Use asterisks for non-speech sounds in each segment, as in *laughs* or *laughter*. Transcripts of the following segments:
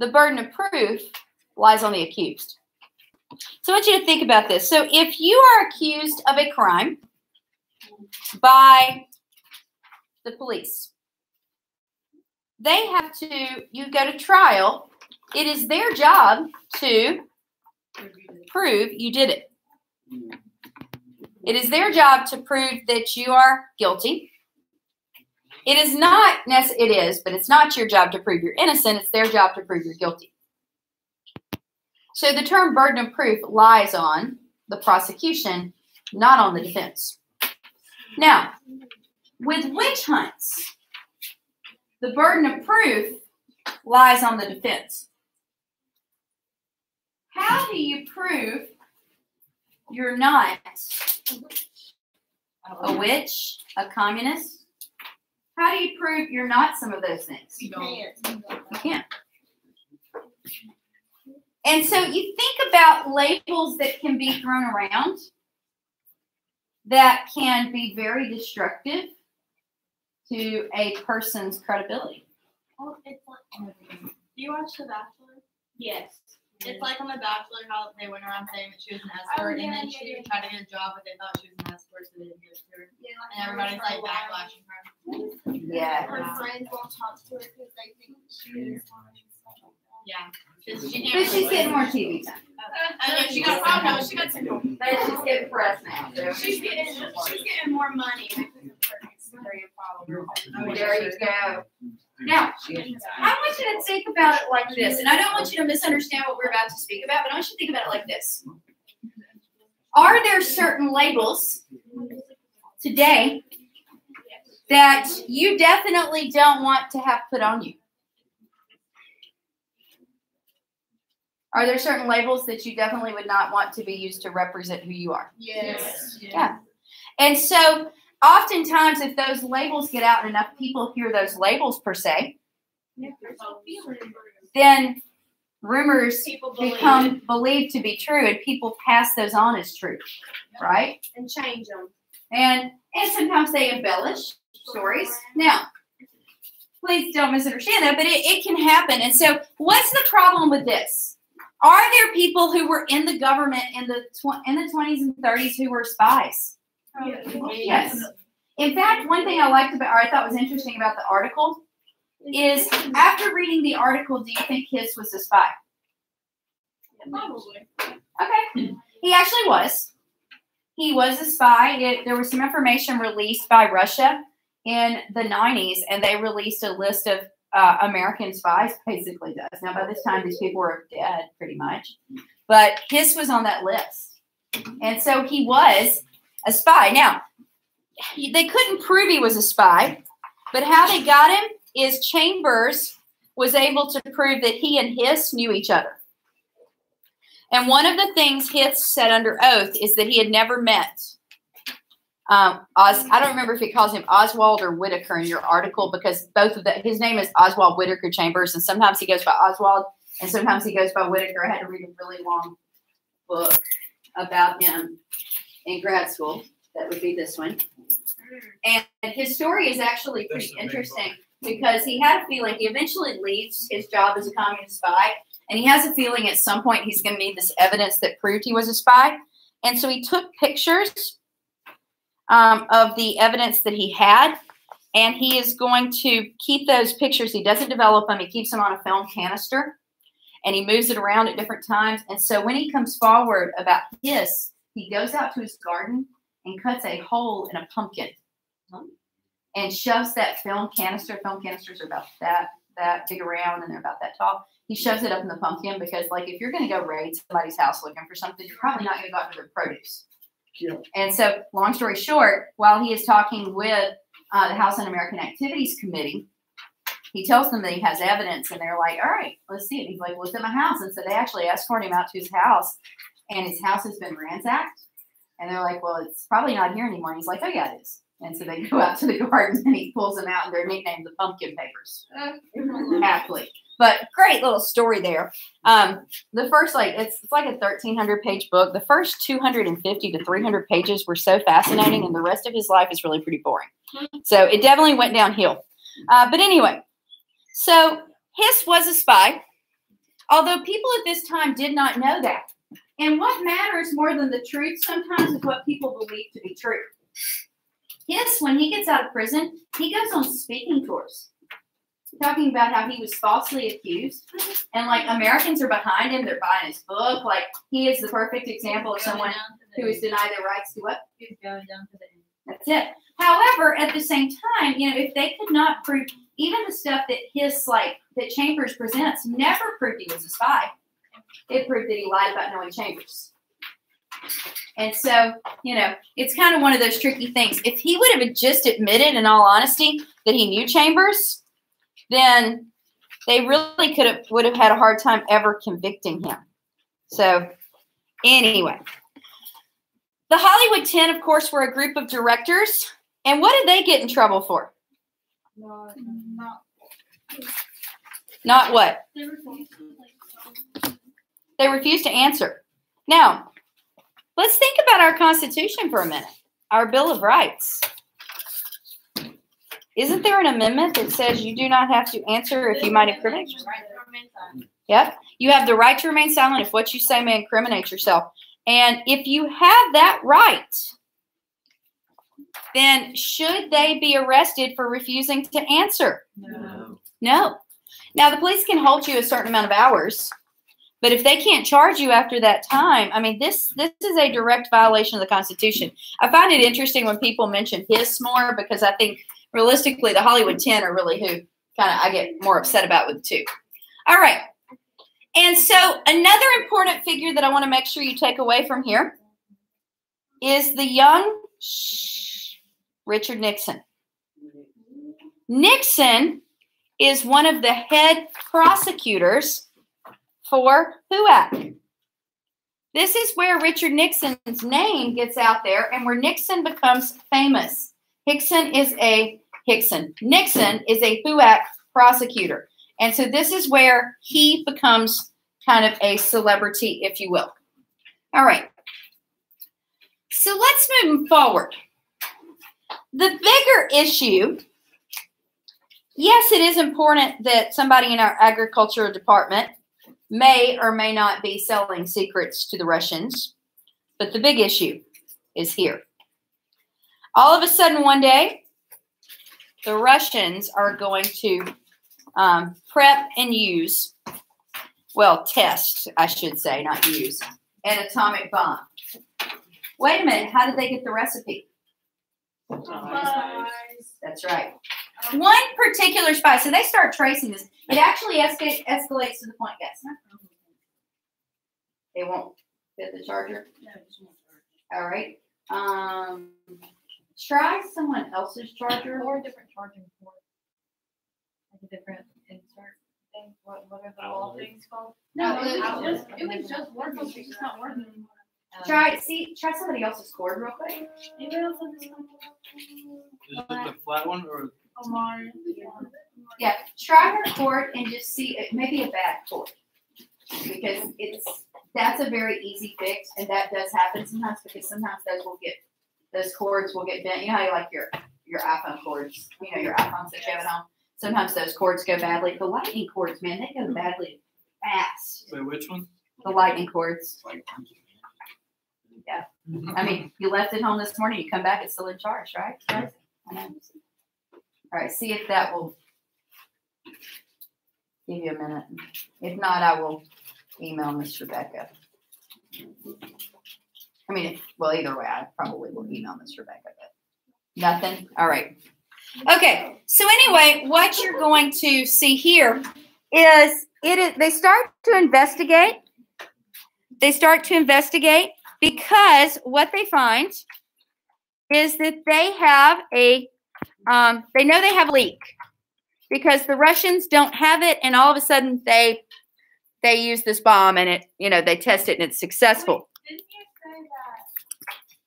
the burden of proof lies on the accused. So I want you to think about this. So if you are accused of a crime by the police, they have to, you go to trial, it is their job to prove you did it. It is their job to prove that you are guilty. It is not, it is, but it's not your job to prove you're innocent. It's their job to prove you're guilty. So the term burden of proof lies on the prosecution, not on the defense. Now, with witch hunts, the burden of proof lies on the defense. How do you prove you're not a witch, a communist? How do you prove you're not some of those things? You can't. You can't. And so you think about labels that can be thrown around that can be very destructive to a person's credibility. Oh, it's like, do you watch The Bachelor? Yes. It's like on The Bachelor how they went around saying that she was an oh, escort, oh, yeah, and then yeah, she yeah. tried to get a job, but they thought she was an escort, so they didn't give it to her. Yeah, like and everybody's like backlashing her. Yeah. Her friends won't talk to her because they think she is. Yeah. Because she she's getting more TV time. I know she got. Oh no, she got some. But she's getting press now. So. She's getting. She's getting more money There you go. Now, I want you to think about it like this, and I don't want you to misunderstand what we're about to speak about, but I want you to think about it like this. Are there certain labels today that you definitely don't want to have put on you? Are there certain labels that you definitely would not want to be used to represent who you are? Yes. Yeah. And so oftentimes if those labels get out and enough people hear those labels per se, then rumors become believed to be true and people pass those on as truth, right? And change them. And and sometimes they embellish stories. Now, please don't misunderstand that, but it, it can happen. And so what's the problem with this? Are there people who were in the government in the tw- in the 20s and 30s who were spies? Yes. In fact, one thing I liked about, or I thought was interesting about the article, is after reading the article, do you think Hiss was a spy? Probably. Okay. He actually was. He was a spy. It, there was some information released by Russia in the 90s, and they released a list of uh, American spies, basically does. Now, by this time, these people were dead pretty much. But Hiss was on that list. And so he was a spy. Now, they couldn't prove he was a spy, but how they got him is Chambers was able to prove that he and Hiss knew each other. And one of the things Hiss said under oath is that he had never met um, Oz, I don't remember if it calls him Oswald or Whittaker in your article because both of the his name is Oswald Whittaker Chambers, and sometimes he goes by Oswald and sometimes he goes by Whittaker. I had to read a really long book about him in grad school. That would be this one. And his story is actually pretty interesting because he had a feeling he eventually leaves his job as a communist spy, and he has a feeling at some point he's going to need this evidence that proved he was a spy. And so he took pictures um, of the evidence that he had. And he is going to keep those pictures. He doesn't develop them. He keeps them on a film canister and he moves it around at different times. And so when he comes forward about Hiss, he goes out to his garden and cuts a hole in a pumpkin and shoves that film canister. Film canisters are about that that big around and they're about that tall. He shoves it up in the pumpkin because, like, if you're going to go raid somebody's house looking for something, you're probably not going to go after their produce. And so, long story short, while he is talking with uh, the House Un-American Activities Committee, he tells them that he has evidence, and they're like, "All right, let's see it." He's like, "Look at my house," and so they actually escort him out to his house, and his house has been ransacked. And they're like, "Well, it's probably not here anymore." And he's like, "Oh yeah, it is." And so they *laughs* go out to the garden, and he pulls them out, and they're nicknamed the Pumpkin Papers. *laughs* Aptly. But great little story there. Um, the first, like, it's, it's like a 1,300 page book. The first 250 to 300 pages were so fascinating, and the rest of his life is really pretty boring. So it definitely went downhill. Uh, but anyway, so Hiss was a spy. Although people at this time did not know that. And what matters more than the truth sometimes is what people believe to be true. Yes, when he gets out of prison, he goes on speaking tours talking about how he was falsely accused and like Americans are behind him, they're buying his book. Like he is the perfect example of someone who is denied their rights to what? He's going down to the end. That's it. However, at the same time, you know, if they could not prove even the stuff that his like that Chambers presents never proved he was a spy. It proved that he lied about knowing Chambers. And so, you know, it's kind of one of those tricky things. If he would have just admitted, in all honesty, that he knew Chambers, then they really could have would have had a hard time ever convicting him. So, anyway, the Hollywood Ten, of course, were a group of directors. And what did they get in trouble for? Not, not, Not what? They were like, They refused to answer. Now, let's think about our Constitution for a minute, our Bill of Rights. Isn't there an amendment that says you do not have to answer if you might incriminate yourself? Right, they were made silent. Yep. You have the right to remain silent if what you say may incriminate yourself. And if you have that right, then should they be arrested for refusing to answer? No. No. Now the police can hold you a certain amount of hours, but if they can't charge you after that time, I mean this this is a direct violation of the Constitution. I find it interesting when people mention Hiss more because I think realistically the Hollywood 10 are really who kind of I get more upset about with too. All right. And so another important figure that I want to make sure you take away from here is the young Richard Nixon. Nixon is one of the head prosecutors for HUAC. This is where Richard Nixon's name gets out there and where Nixon becomes famous. Hickson is a Hickson. Nixon is a HUAC prosecutor. And so this is where he becomes kind of a celebrity, if you will. All right. So let's move forward. The bigger issue yes, it is important that somebody in our agriculture department may or may not be selling secrets to the Russians, but the big issue is here. All of a sudden, one day, the Russians are going to um, prep and use, well, test, I should say, not use, an atomic bomb. Wait a minute, how did they get the recipe? That's right. One particular spy. So they start tracing this. It actually esca- escalates to the point, guys. They won't fit the charger. All right. Um, try someone else's charger. Or a different charging port. Like a different insert thing. What, what are the wall things called? No, it was outlet. just, it was just working, it's just not working anymore. Um, Try see. Try somebody else's cord real quick. Maybe I'll send this one. Is it the flat one or Yeah. Try her cord and just see. It may be a bad cord because it's that's a very easy fix, and that does happen sometimes because sometimes those will get those cords will get bent. You know how you like your your iPhone cords. You know your iPhones that you have at home. Sometimes those cords go badly. The lightning cords, man, they go badly fast. wait, which one? The lightning cords. Yeah. Mm-hmm. I mean, you left it home this morning. You come back, it's still in charge, right? Know. All right. See if that will give you a minute. If not, I will email Miss Rebecca. I mean, well, either way, I probably will email Miss Rebecca. But nothing. All right. Okay. So anyway, what you're going to see here is it is they start to investigate. They start to investigate because what they find is that they have a um, they know they have a leak because the Russians don't have it, and all of a sudden they they use this bomb and it you know they test it and it's successful. Didn't you say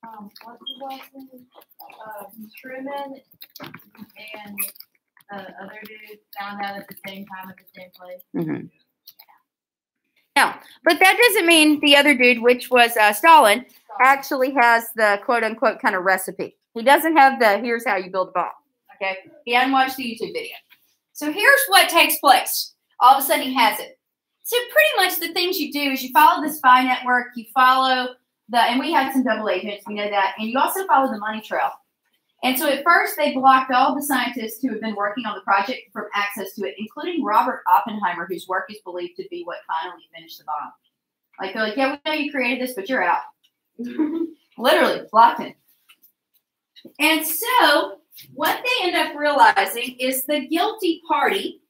that, um, what's his last name? Uh, Truman and the other dude found out at the same time at the same place? Mm-hmm. Now, but that doesn't mean the other dude, which was uh, Stalin, actually has the quote unquote kind of recipe. He doesn't have the here's how you build a bomb. Okay. He hadn't watched the YouTube video. So here's what takes place. All of a sudden he has it. So pretty much the things you do is you follow the spy network, you follow the, and we had some double agents, we know that, and you also follow the money trail. And so at first they blocked all the scientists who have been working on the project from access to it, including Robert Oppenheimer, whose work is believed to be what finally finished the bomb. Like they're like, yeah, we know you created this, but you're out. *laughs* Literally blocked him. And so what they end up realizing is the guilty party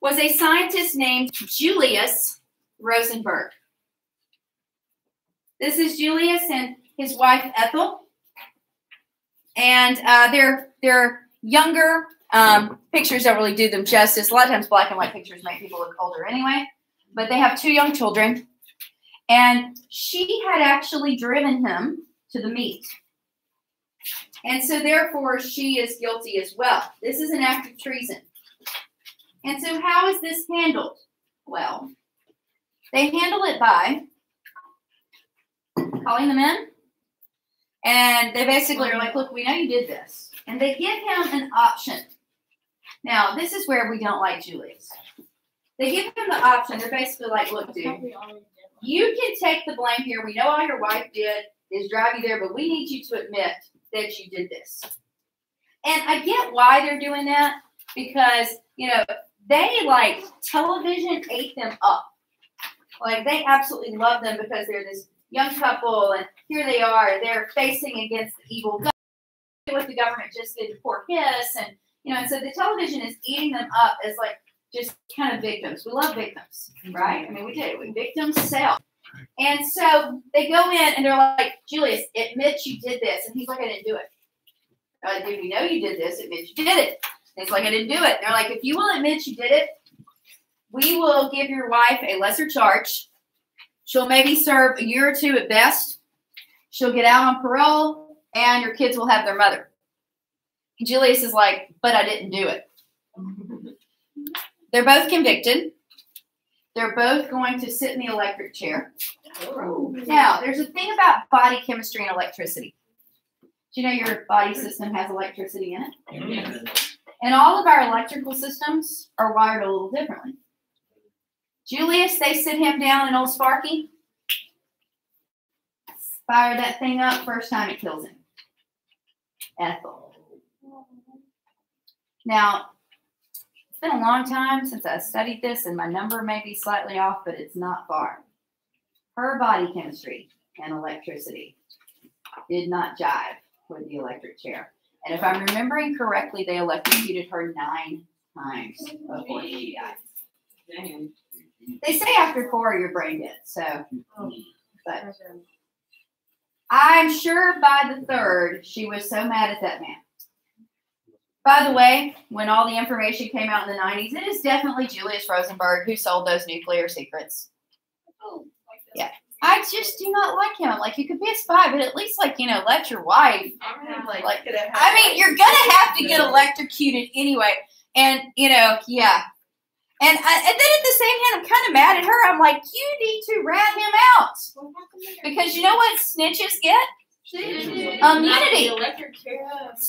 was a scientist named Julius Rosenberg. This is Julius and his wife Ethel, and uh, they're they're younger. Um, pictures don't really do them justice. A lot of times, black and white pictures make people look older anyway. But they have two young children, and she had actually driven him to the meet. And so, therefore, she is guilty as well. This is an act of treason. And so, how is this handled? Well, they handle it by calling them in. And they basically are like, look, we know you did this. And they give him an option. Now, this is where we don't like Julius. They give him the option. They're basically like, look, dude, you can take the blame here. We know all your wife did is drive you there, but we need you to admit that you did this. And I get why they're doing that because, you know, they like television ate them up. Like they absolutely love them because they're this young couple and here they are, they're facing against the evil government, what the government just did to poor Hiss. And, you know, and so the television is eating them up as like just kind of victims. We love victims, right? I mean, we do. Victims sell. And so they go in and they're like, Julius, admit you did this. And he's like, I didn't do it. Like, dude, we know you did this. Admit you did it. And he's like, I didn't do it. They're like, if you will admit you did it, we will give your wife a lesser charge. She'll maybe serve a year or two at best. She'll get out on parole, and your kids will have their mother. Julius is like, but I didn't do it. They're both convicted. They're both going to sit in the electric chair. Now, there's a thing about body chemistry and electricity. Do you know your body system has electricity in it? And all of our electrical systems are wired a little differently. Julius, they sit him down in old Sparky. Fire that thing up first time it kills him. Ethel. Now, it's been a long time since I studied this, and my number may be slightly off, but it's not far. Her body chemistry and electricity did not jive with the electric chair. And if I'm remembering correctly, they electrocuted her nine times before she died. They say after four, your brain dead. So, but I'm sure by the third, she was so mad at that man. By the way, when all the information came out in the 90s, it is definitely Julius Rosenberg who sold those nuclear secrets. Oh. Yeah. I just do not like him. Like, you could be a spy, but at least, like, you know, let your wife. Like, Like, I mean, you're going to have to get electrocuted anyway. And, you know, yeah. And, I, and then at the same hand, I'm kind of mad at her. I'm like, you need to rat him out. Because you know what snitches get? Immunity.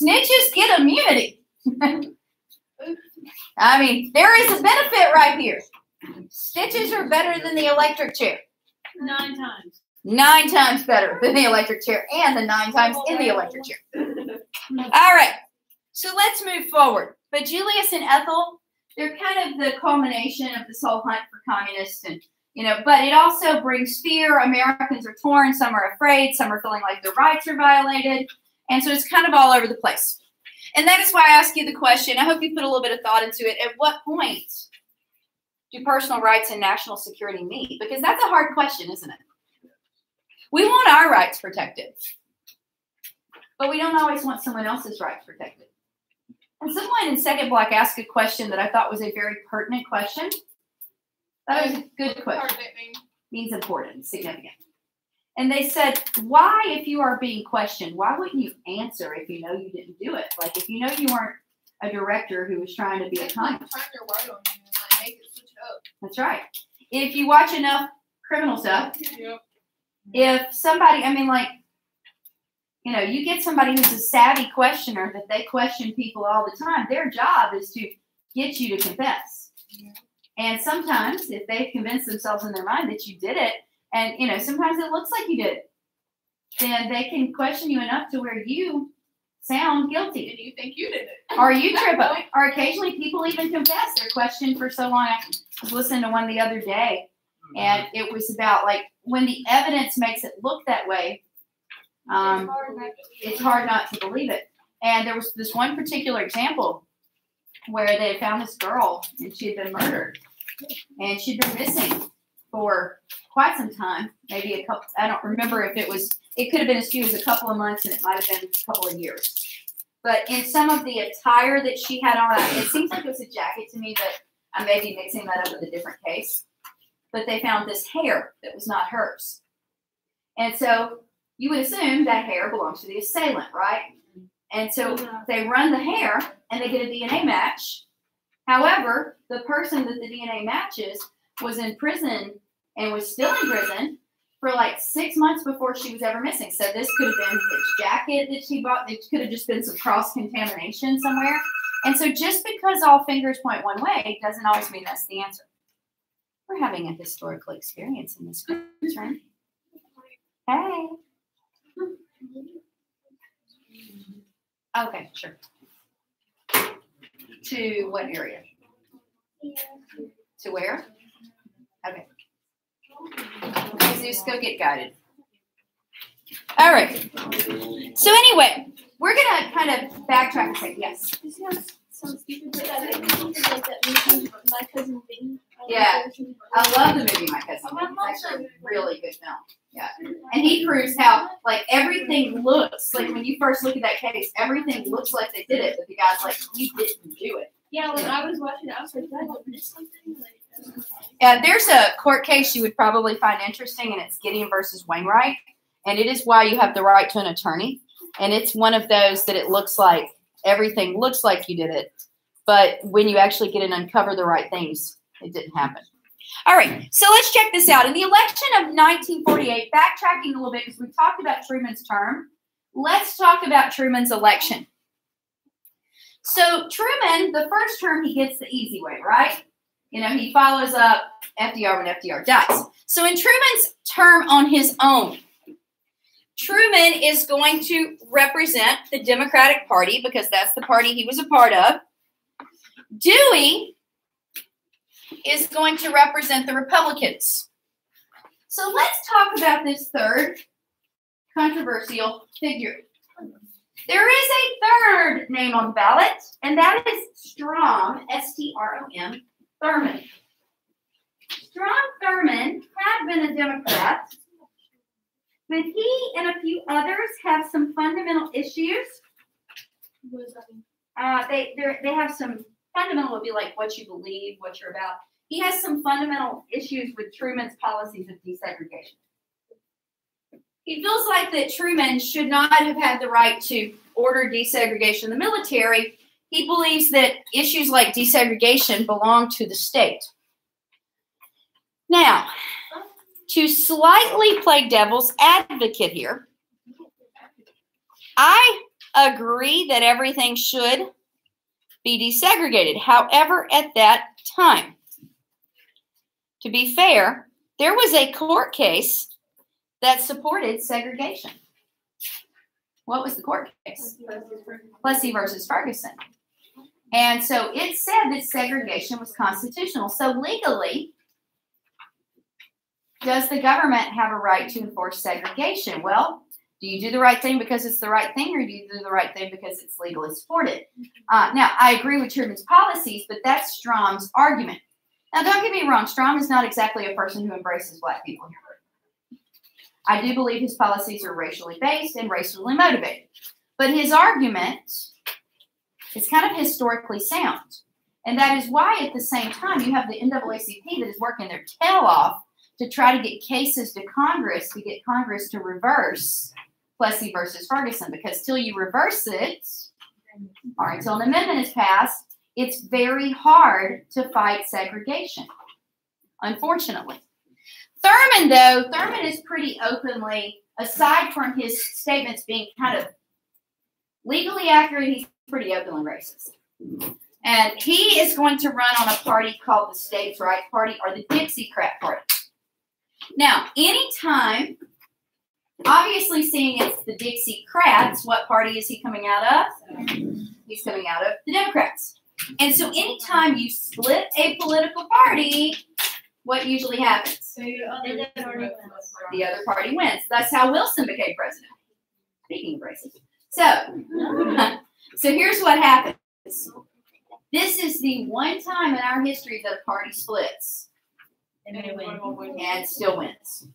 Snitches get immunity. I mean, there is a benefit right here. Stitches are better than the electric chair. Nine times. Nine times better than the electric chair and the nine times in the electric chair. All right. So let's move forward. But Julius and Ethel, they're kind of the culmination of this whole hunt for communists and you know, but it also brings fear. Americans are torn, some are afraid, some are feeling like their rights are violated. And so it's kind of all over the place. And that is why I ask you the question. I hope you put a little bit of thought into it. At what point do personal rights and national security meet? Because that's a hard question, isn't it? We want our rights protected, but we don't always want someone else's rights protected. And someone in second block asked a question that I thought was a very pertinent question. That was a good question. Means important, significant. And they said, why, if you are being questioned, why wouldn't you answer if you know you didn't do it? Like if you know you weren't a director who was trying to be a con. That's right. If you watch enough criminal stuff, if somebody, I mean, like, you know, you get somebody who's a savvy questioner that they question people all the time, their job is to get you to confess. And sometimes, if they convince themselves in their mind that you did it, and you know, sometimes it looks like you did then they can question you enough to where you sound guilty. And you think you did it. Or you trip up. Or occasionally people even confess. They're questioned for so long. I was listening to one the other day, and it was about like when the evidence makes it look that way, um, it's hard not to believe it. And there was this one particular example where they found this girl and she had been murdered, and she'd been missing for quite some time, maybe a couple. I don't remember if it was. It could have been as few as a couple of months, and it might have been a couple of years. But in some of the attire that she had on, it seems like it was a jacket to me, but I may be mixing that up with a different case. But they found this hair that was not hers. And so you would assume that hair belongs to the assailant, right? And so mm-hmm. they run the hair and they get a DNA match. However, the person that the DNA matches was in prison and was still in prison for like six months before she was ever missing. So this could have been his jacket that she bought. It could have just been some cross contamination somewhere. And so just because all fingers point one way doesn't always mean that's the answer. We're having a historical experience in this room. Hey. Okay, sure. To what area? To where? Okay. Jesus, go get guided. All right. So anyway, we're gonna kind of backtrack a second. Yes. This sounds so stupid, but I think it's like that movie, My Cousin Yeah. I love the movie My Cousin. It's actually a really good film. Yeah. And he proves how like everything looks like when you first look at that case, everything looks like they did it, but the guy's like, you didn't do it. Yeah, when I was watching it, I was like, did I miss something? Like, Yeah, there's a court case you would probably find interesting, and it's Gideon versus Wainwright. And it is why you have the right to an attorney. And it's one of those that it looks like everything looks like you did it. But when you actually get and uncover the right things, it didn't happen. All right, so let's check this out. In the election of 1948, backtracking a little bit because we talked about Truman's term, let's talk about Truman's election. So, Truman, the first term, he gets the easy way, right? You know, he follows up FDR when FDR dies. So, in Truman's term on his own, Truman is going to represent the Democratic Party because that's the party he was a part of. Dewey is going to represent the Republicans. So let's talk about this third controversial figure. There is a third name on the ballot, and that is Strom, S T R O M, Thurmond. Strom Thurmond had been a Democrat, but he and a few others have some fundamental issues. Uh, they they have some fundamental would be like what you believe, what you're about. He has some fundamental issues with Truman's policies of desegregation. He feels like that Truman should not have had the right to order desegregation in the military. He believes that issues like desegregation belong to the state. Now, to slightly play devil's advocate here, I agree that everything should be desegregated. However, at that time, to be fair, there was a court case that supported segregation. What was the court case? Plessy versus Ferguson. And so it said that segregation was constitutional. So legally, does the government have a right to enforce segregation? Well, do you do the right thing because it's the right thing, or do you do the right thing because it's legally supported? Uh, now, I agree with Truman's policies, but that's Strom's argument. Now, don't get me wrong, Strom is not exactly a person who embraces black people. I do believe his policies are racially based and racially motivated. But his argument is kind of historically sound. And that is why, at the same time, you have the NAACP that is working their tail off to try to get cases to Congress to get Congress to reverse Plessy versus Ferguson. Because till you reverse it, or until an amendment is passed, it's very hard to fight segregation, unfortunately. Thurmond, though, Thurmond is pretty openly, aside from his statements being kind of legally accurate, he's pretty openly racist. And he is going to run on a party called the States' Right Party or the Dixiecrat Party. Now, anytime, obviously seeing it's the Dixiecrats, what party is he coming out of? He's coming out of the Democrats. And so anytime you split a political party, what usually happens? So your other. The other party wins. That's how Wilson became president. Speaking of races. So, *laughs* so here's what happens. This is the one time in our history that a party splits And and still wins.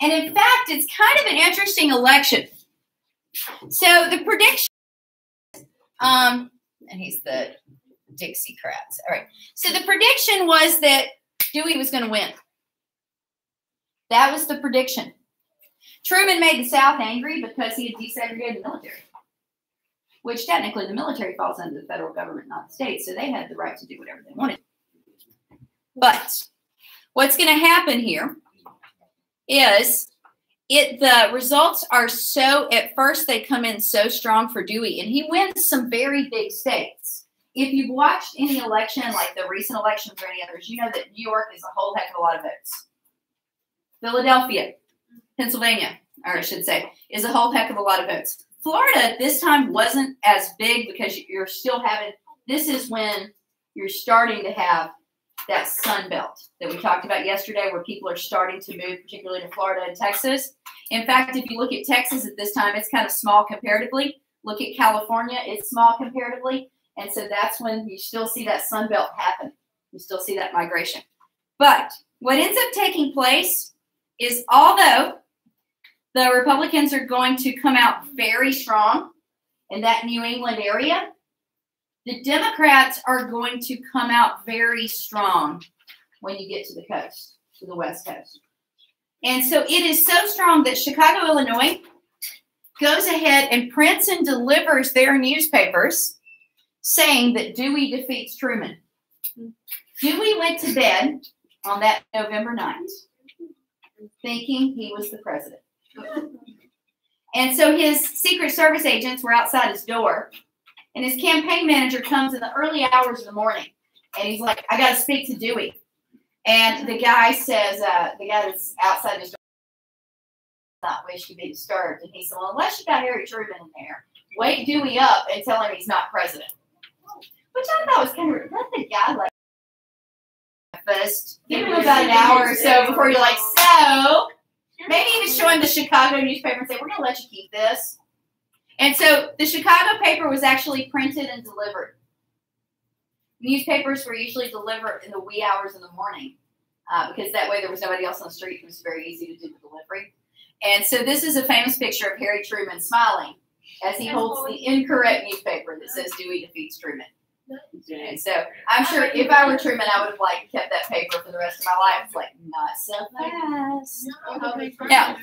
And in fact, it's kind of an interesting election. So the prediction, um, and he's the Dixie Dixiecrats. All right. So the prediction was that Dewey was going to win. That was the prediction. Truman made the South angry because he had desegregated the military, which technically the military falls under the federal government, not the state, so they had the right to do whatever they wanted. But what's going to happen here is it the results are so at first they come in so strong for Dewey and he wins some very big states. If you've watched any election like the recent elections or any others, you know that New York is a whole heck of a lot of votes. Philadelphia, Pennsylvania, or I should say, is a whole heck of a lot of votes. Florida this time wasn't as big because you're still having this is when you're starting to have that sun belt that we talked about yesterday where people are starting to move particularly to Florida and Texas. In fact, if you look at Texas at this time, it's kind of small comparatively. Look at California, it's small comparatively. And so that's when you still see that sun belt happen. You still see that migration. But what ends up taking place is although the Republicans are going to come out very strong in that New England area, the Democrats are going to come out very strong when you get to the coast, to the West Coast. And so it is so strong that Chicago, Illinois goes ahead and prints and delivers their newspapers saying that Dewey defeats Truman. Dewey went to bed on that November 9th thinking he was the president. And so his Secret Service agents were outside his door, and his campaign manager comes in the early hours of the morning, and he's like, "I got to speak to Dewey." And the guy says, uh, "The guy that's outside his door not wish to be disturbed." And he said, "Well, unless you got Harry Truman in there, wake Dewey up and tell him he's not president." Which I thought was kind of let the guy like breakfast. Give him about an hour or so before you're like, so maybe even show him the Chicago newspaper and say, we're going to let you keep this. And so the Chicago paper was actually printed and delivered. Newspapers were usually delivered in the wee hours in the morning uh, because that way there was nobody else on the street. It was very easy to do the delivery. And so this is a famous picture of Harry Truman smiling as he holds the incorrect newspaper that says Dewey defeats Truman. And so I'm sure if I were Truman, I would have like kept that paper for the rest of my life. It's like not so fast. Yeah.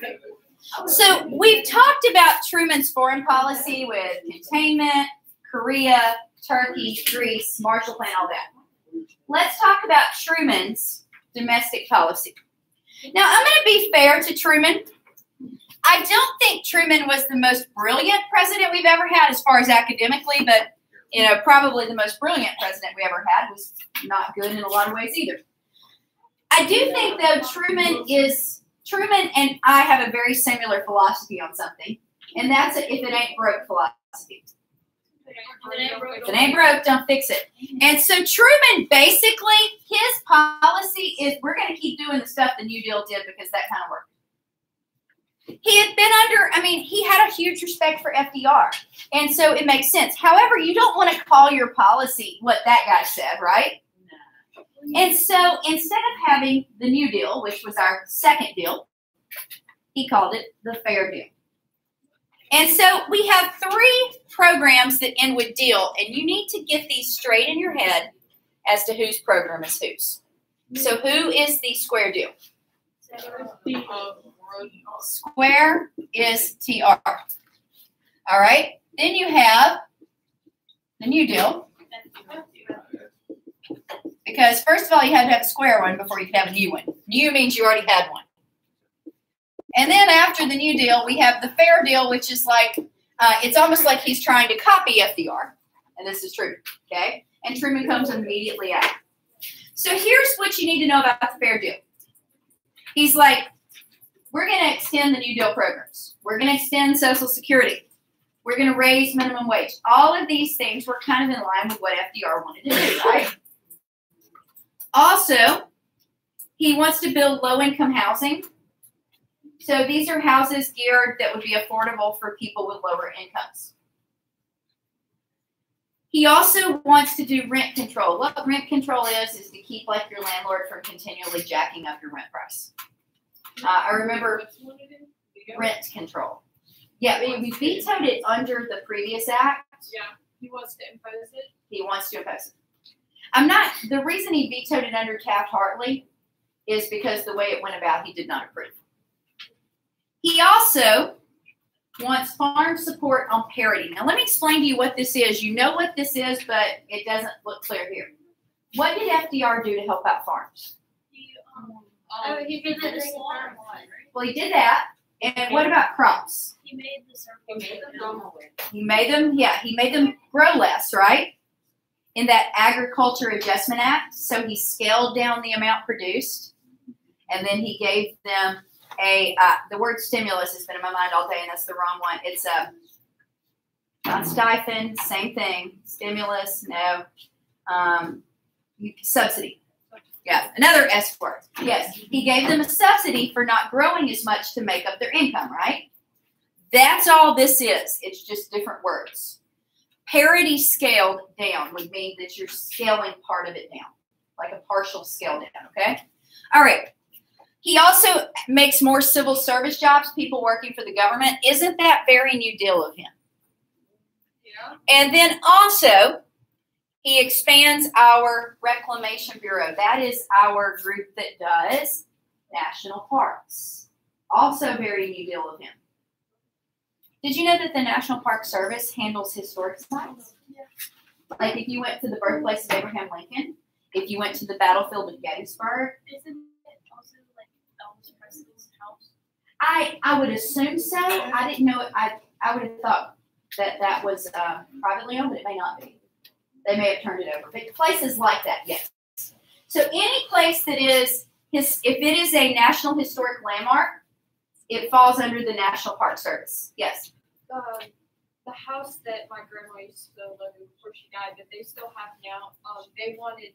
So we've talked about Truman's foreign policy with containment, Korea, Turkey, Greece, Marshall Plan, all that. Let's talk about Truman's domestic policy. Now I'm going to be fair to Truman. I don't think Truman was the most brilliant president we've ever had as far as academically, but you know, probably the most brilliant president we ever had was not good in a lot of ways either. I do think though Truman is Truman and I have a very similar philosophy on something, and that's a if it ain't broke philosophy. If it ain't broke, don't fix it. And so Truman basically his policy is we're going to keep doing the stuff the New Deal did because that kind of worked. He had been under, I mean, he had a huge respect for FDR. And so it makes sense. However, you don't want to call your policy what that guy said, right? And so instead of having the New Deal, which was our second deal, he called it the Fair Deal. And so we have three programs that end with deal, and you need to get these straight in your head as to whose program is whose. So who is the square deal? Square is TR. All right. Then you have the new deal. Because first of all, you had to have a square one before you could have a new one. New means you already had one. And then after the new deal, we have the fair deal, which is like, uh, it's almost like he's trying to copy FDR. And this is true. Okay. And Truman comes immediately after. So here's what you need to know about the Fair Deal. He's like, we're going to extend the New Deal programs. We're going to extend Social Security. We're going to raise minimum wage. All of these things were kind of in line with what FDR wanted to do, right? Also, he wants to build low income housing. So these are houses geared that would be affordable for people with lower incomes. He also wants to do rent control. What rent control is, is to keep like your landlord from continually jacking up your rent price. Uh, I remember rent control. Yeah, we vetoed it under the previous act. Yeah, he wants to impose it. He wants to impose it. I'm not, the reason he vetoed it under Taft-Hartley is because the way it went about, he did not approve. He also wants farm support on parity. Now, let me explain to you what this is. You know what this is, but it doesn't look clear here. What did FDR do to help out farms? Oh, he did the slaughter one. Well, he did that. And what about crops? He made the circle. He made them He made them, yeah, he made them grow less, right? In that Agriculture Adjustment Act. So he scaled down the amount produced. And then he gave them a, uh, the word stimulus has been in my mind all day, and that's the wrong one. It's a, not stipend, same thing. Stimulus, no. Um, subsidy. Yeah, another S word. Yes, he gave them a subsidy for not growing as much to make up their income, right? That's all this is. It's just different words. Parity scaled down would mean that you're scaling part of it down, like a partial scale down, okay? All right. He also makes more civil service jobs, people working for the government. Isn't that very New Deal of him? Yeah. And then also, he expands our Reclamation Bureau. That is our group that does national parks. Also, very New Deal with him. Did you know that the National Park Service handles historic sites? Like if you went to the birthplace of Abraham Lincoln, if you went to the battlefield of Gettysburg, Isn't it also like Elvis Presley's house? I I would assume so. I didn't know. It, I I would have thought that that was uh, privately owned, but it may not be. They may have turned it over. But places like that, yes. So any place that is his, if it is a national historic landmark, it falls under the National Park Service. Yes. Um, the house that my grandma used to live in before she died, that they still have now, um, they wanted,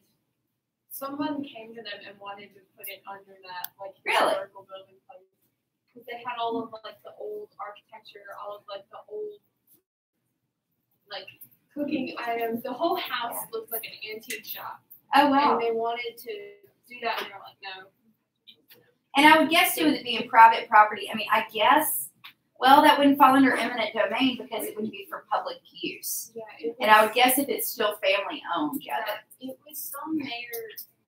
someone came to them and wanted to put it under that, like, Really? historical building place. Because they had all of, like, the old architecture, all of, like, the old, like, cooking items. The whole house looked like an antique shop. Oh wow. And they wanted to do that, and they were like, no. And I would guess too, with it being private property, I mean, I guess, well, that wouldn't fall under eminent domain because it wouldn't be for public use. Yeah, was, And I would guess if it's still family owned, yeah. that- It was some mayor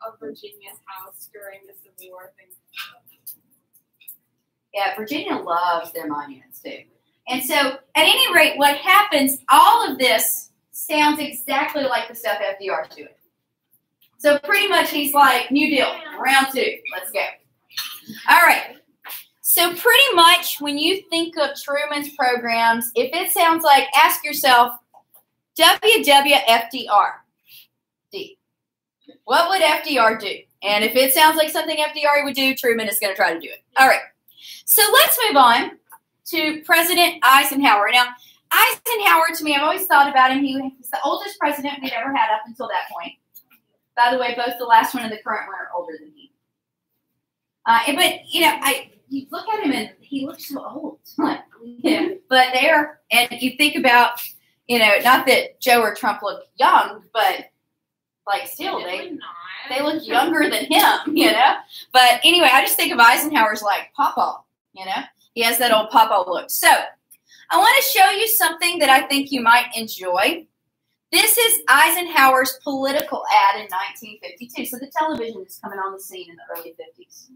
of Virginia's house during the Civil War thing. Yeah, Virginia loves their monuments too. And so, at any rate, what happens, all of this sounds exactly like the stuff FDR's doing. So, pretty much, he's like, New Deal, round two, let's go. All right. So, pretty much, when you think of Truman's programs, if it sounds like, ask yourself, WWFDR. D. What would FDR do? And if it sounds like something FDR would do, Truman is going to try to do it. All right. So let's move on to President Eisenhower. Now, Eisenhower, to me, I've always thought about him. He was the oldest president we'd ever had up until that point. By the way, both the last one and the current one are older than he. Uh, but you know, I you look at him and he looks so old. *laughs* but there, and you think about, you know, not that Joe or Trump look young, but like still they they look younger than him, *laughs* you know. But anyway, I just think of Eisenhower's like Papa, you know. He has that old Papa look. So I want to show you something that I think you might enjoy. This is Eisenhower's political ad in 1952. So the television is coming on the scene in the early 50s.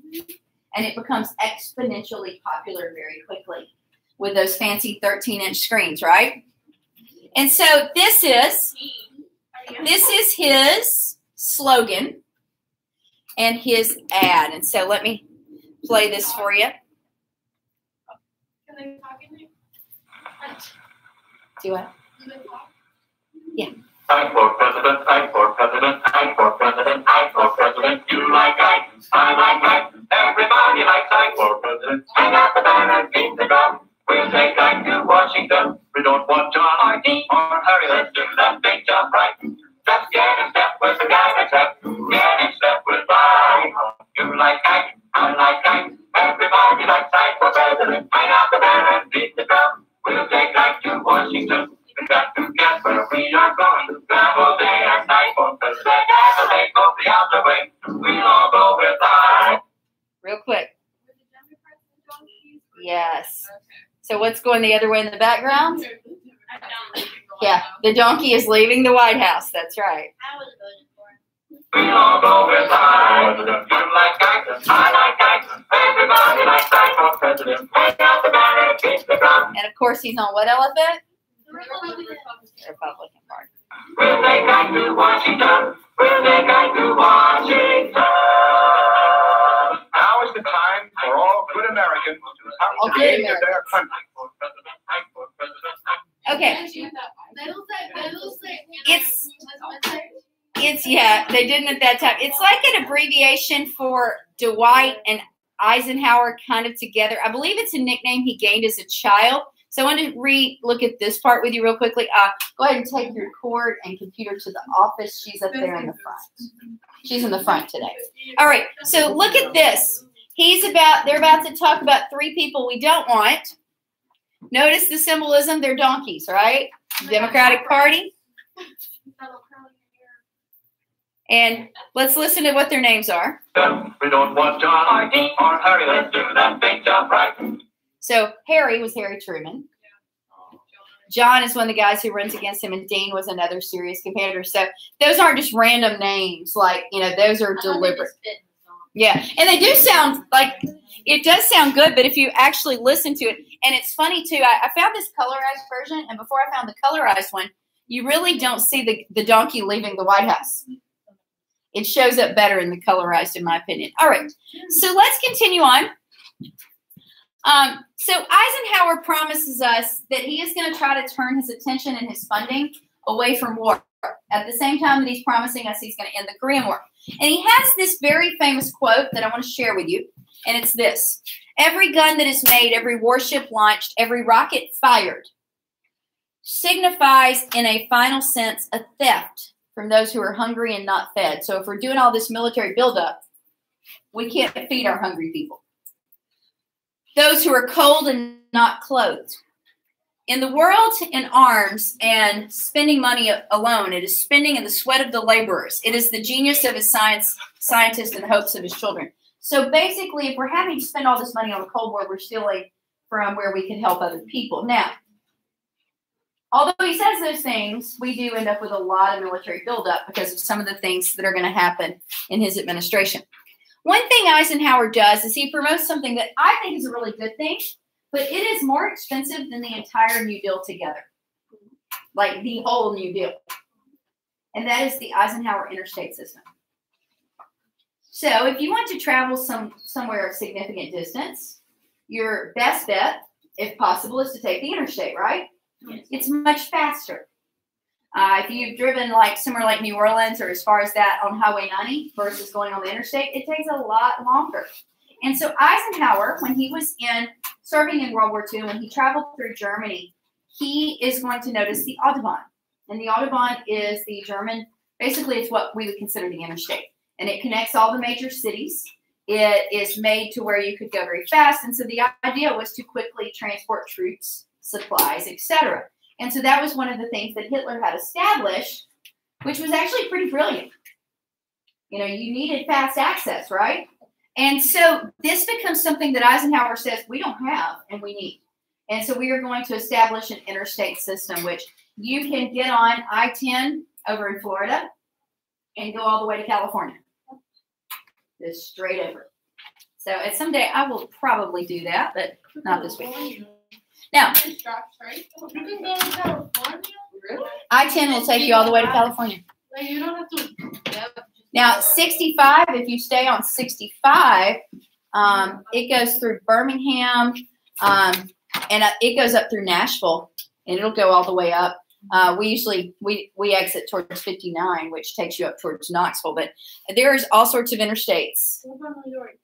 And it becomes exponentially popular very quickly with those fancy 13 inch screens, right? And so this is this is his slogan and his ad. And so let me play this for you. Can they talk in there? Do what? Do they talk? Yeah. Ike for president, Ike for president, Ike for president, Ike for president. You like Ike, I like Ike. Everybody likes Ike for president. Hang out the banner, beat the drum. We'll take Ike to Washington. We don't want John Dean or Harry. Let's do that big job right. Let's get in going the other way in the background? I'm down with you going Yeah, the donkey is leaving the White House. That's right. I was voting for him. We all go with Ike. Like Ike, I like Ike. Everybody likes Ike for president. Out the banner, beat the drum. And of course, he's on what elephant? The Republican. Party. We'll take Ike to Washington. We'll take Ike to Washington. Now is the time for all good Americans to come All to good the aid of their country. Okay, They'll say, they'll say. It's- it's yeah, they didn't at that time. It's like an abbreviation for Dwight and Eisenhower kind of together. I believe it's a nickname he gained as a child. So I want to re look at this part with you real quickly. Uh, go ahead and take your cord and computer to the office. She's up there in the front. She's in the front today. All right, so look at this. He's about, they're about to talk about three people we don't want. Notice the symbolism, they're donkeys, right? Democratic Party. And let's listen to what their names are. We don't want John or Harry. Let's do that big job right. So Harry was Harry Truman. John is one of the guys who runs against him, and Dean was another serious competitor. So those aren't just random names. Like, you know, those are deliberate. Yeah, and they do sound like it does sound good, but if you actually listen to it, and it's funny too. I, I found this colorized version, and before I found the colorized one, you really don't see the the donkey leaving the White House. It shows up better in the colorized, in my opinion. All right, so let's continue on. Um, so Eisenhower promises us that he is going to try to turn his attention and his funding away from war. At the same time that he's promising us he's going to end the Korean War. And he has this very famous quote that I want to share with you. And it's this Every gun that is made, every warship launched, every rocket fired signifies, in a final sense, a theft from those who are hungry and not fed. So if we're doing all this military buildup, we can't feed our hungry people. Those who are cold and not clothed. In the world in arms and spending money alone, it is spending in the sweat of the laborers. It is the genius of his science scientist and the hopes of his children. So basically, if we're having to spend all this money on the Cold War, we're stealing from where we can help other people. Now, although he says those things, we do end up with a lot of military buildup because of some of the things that are going to happen in his administration. One thing Eisenhower does is he promotes something that I think is a really good thing, but it is more expensive than the entire New Deal together, like the whole New Deal. And that is the Eisenhower interstate system. So if you want to travel some somewhere of significant distance, your best bet, if possible, is to take the interstate, right? It's much faster. Uh, if you've driven like somewhere like New Orleans or as far as that on Highway 90 versus going on the interstate, it takes a lot longer. And so Eisenhower, when he was in serving in World War II, when he traveled through Germany, he is going to notice the Autobahn. And the Autobahn is the German, basically, it's what we would consider the interstate. And it connects all the major cities. It is made to where you could go very fast. And so the idea was to quickly transport troops, supplies, etc. And so that was one of the things that Hitler had established, which was actually pretty brilliant. You know, you needed fast access, right? And so this becomes something that Eisenhower says we don't have and we need. And so we are going to establish an interstate system, which you can get on I 10 over in Florida and go all the way to California. Just straight over. So at some day I will probably do that, but not this week. Now, You can go to California. Really? I 10 will take you all the way to California. Like you don't have to. Now, 65, if you stay on 65, um, it goes through Birmingham um, and uh, it goes up through Nashville and it'll go all the way up Uh, we usually we we exit towards 59, which takes you up towards Knoxville. But there's all sorts of interstates. New York?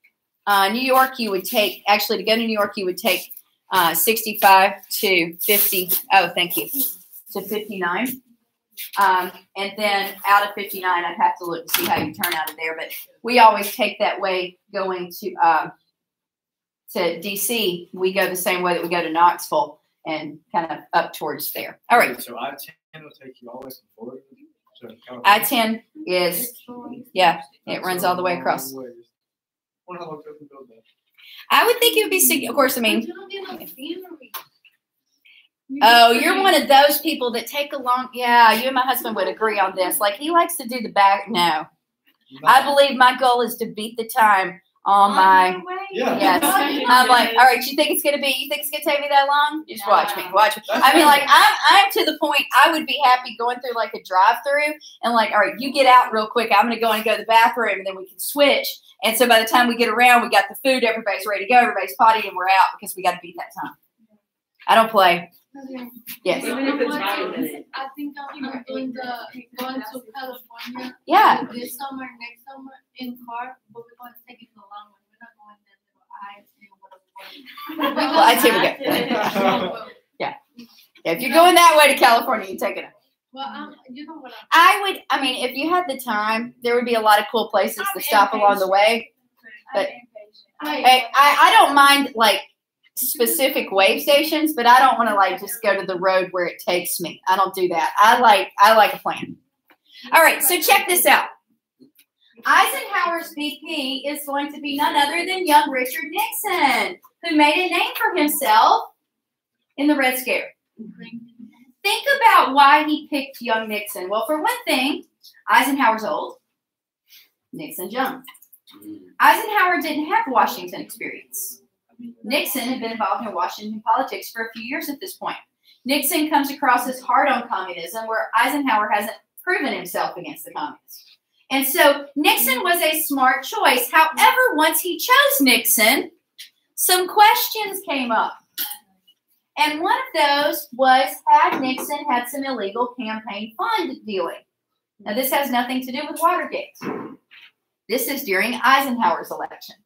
Uh, New York, you would take actually to go to New York, you would take uh, 65 to 50. Oh, thank you. To 59. Um, and then out of 59, I'd have to look to see how you turn out of there. But we always take that way going to uh, to DC. We go the same way that we go to Knoxville and kind of up towards there. All right. So I ten will take you all the way from Florida to California. I 10 is, yeah, it runs all the way across. Wonder how long it took to build that. I would think it would be, sig- of course, I mean, You don't get like scenery. You Oh, you're one of those people that take a long. Yeah, you and my husband would agree on this. Like he likes to do the back. No, I believe my goal is to beat the time on my. your. Yeah. Yes, I'm like, all right. You think it's gonna be? You think it's gonna take me that long? Just watch me. Watch me. I mean, like I'm, I'm to the point. I would be happy going through like a drive-through and like, all right, you get out real quick. I'm gonna go and go to the bathroom, and then we can switch. And so by the time we get around, we got the food. Everybody's ready to go. Everybody's potty, and we're out because we got to beat that time. I don't play. Yes. Even if it's five. I think I'm I'm the, going to California. Yeah. This summer, next summer in car, but we're going to take it the long one. We're not going there to Well, I say *laughs* we go. Yeah, if you're going that way to California, you take it. Well, um, you know what I'm. I would. I mean, if you had the time, there would be a lot of cool places to stop along the way. But- Hey, I, I don't mind like specific wave stations, but I don't want to like just go to the road where it takes me. I don't do that. I like I like a plan. All right, so check this out. Eisenhower's VP is going to be none other than young Richard Nixon, who made a name for himself in the Red Scare. Think about why he picked young Nixon. Well, for one thing, Eisenhower's old, Nixon's young. Eisenhower didn't have Washington experience. Nixon had been involved in Washington politics for a few years at this point. Nixon comes across as hard on communism, where Eisenhower hasn't proven himself against the communists. And so Nixon was a smart choice. However, once he chose Nixon, some questions came up. And one of those was had Nixon had some illegal campaign fund dealing? Now, this has nothing to do with Watergate. This is during Eisenhower's election.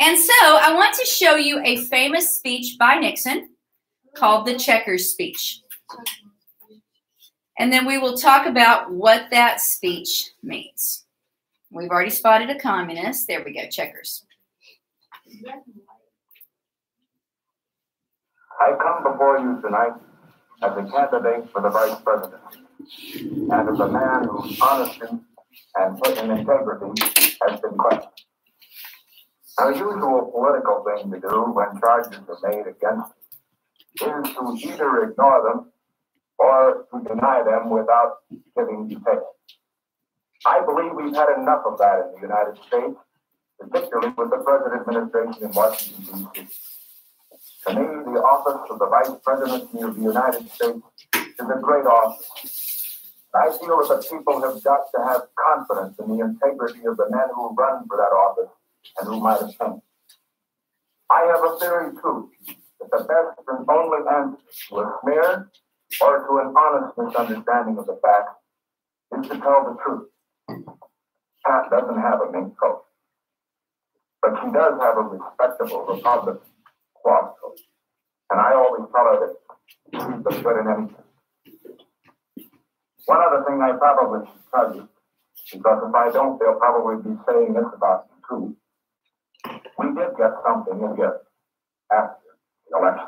And so I want to show you a famous speech by Nixon called the Checkers speech. And then we will talk about what that speech means. We've already spotted a communist. There we go, Checkers. I come before you tonight as a candidate for the vice president and as a man whose honesty and integrity has been questioned. The usual political thing to do when charges are made against is to either ignore them or to deny them without giving details. I believe we've had enough of that in the United States, particularly with the present administration in Washington, D.C. To me, the office of the Vice Presidency of the United States is a great office. I feel that the people have got to have confidence in the integrity of the men who run for that office and who might attain. I have a theory, too, that the best and only answer to a smear or to an honest misunderstanding of the facts is to tell the truth. Pat doesn't have a mink coat, but she does have a respectable Republican cloth coat. And I always tell her that she's the good in anything. One other thing I probably should tell you, because if I don't, they'll probably be saying this about you too. We did get something in here after the election.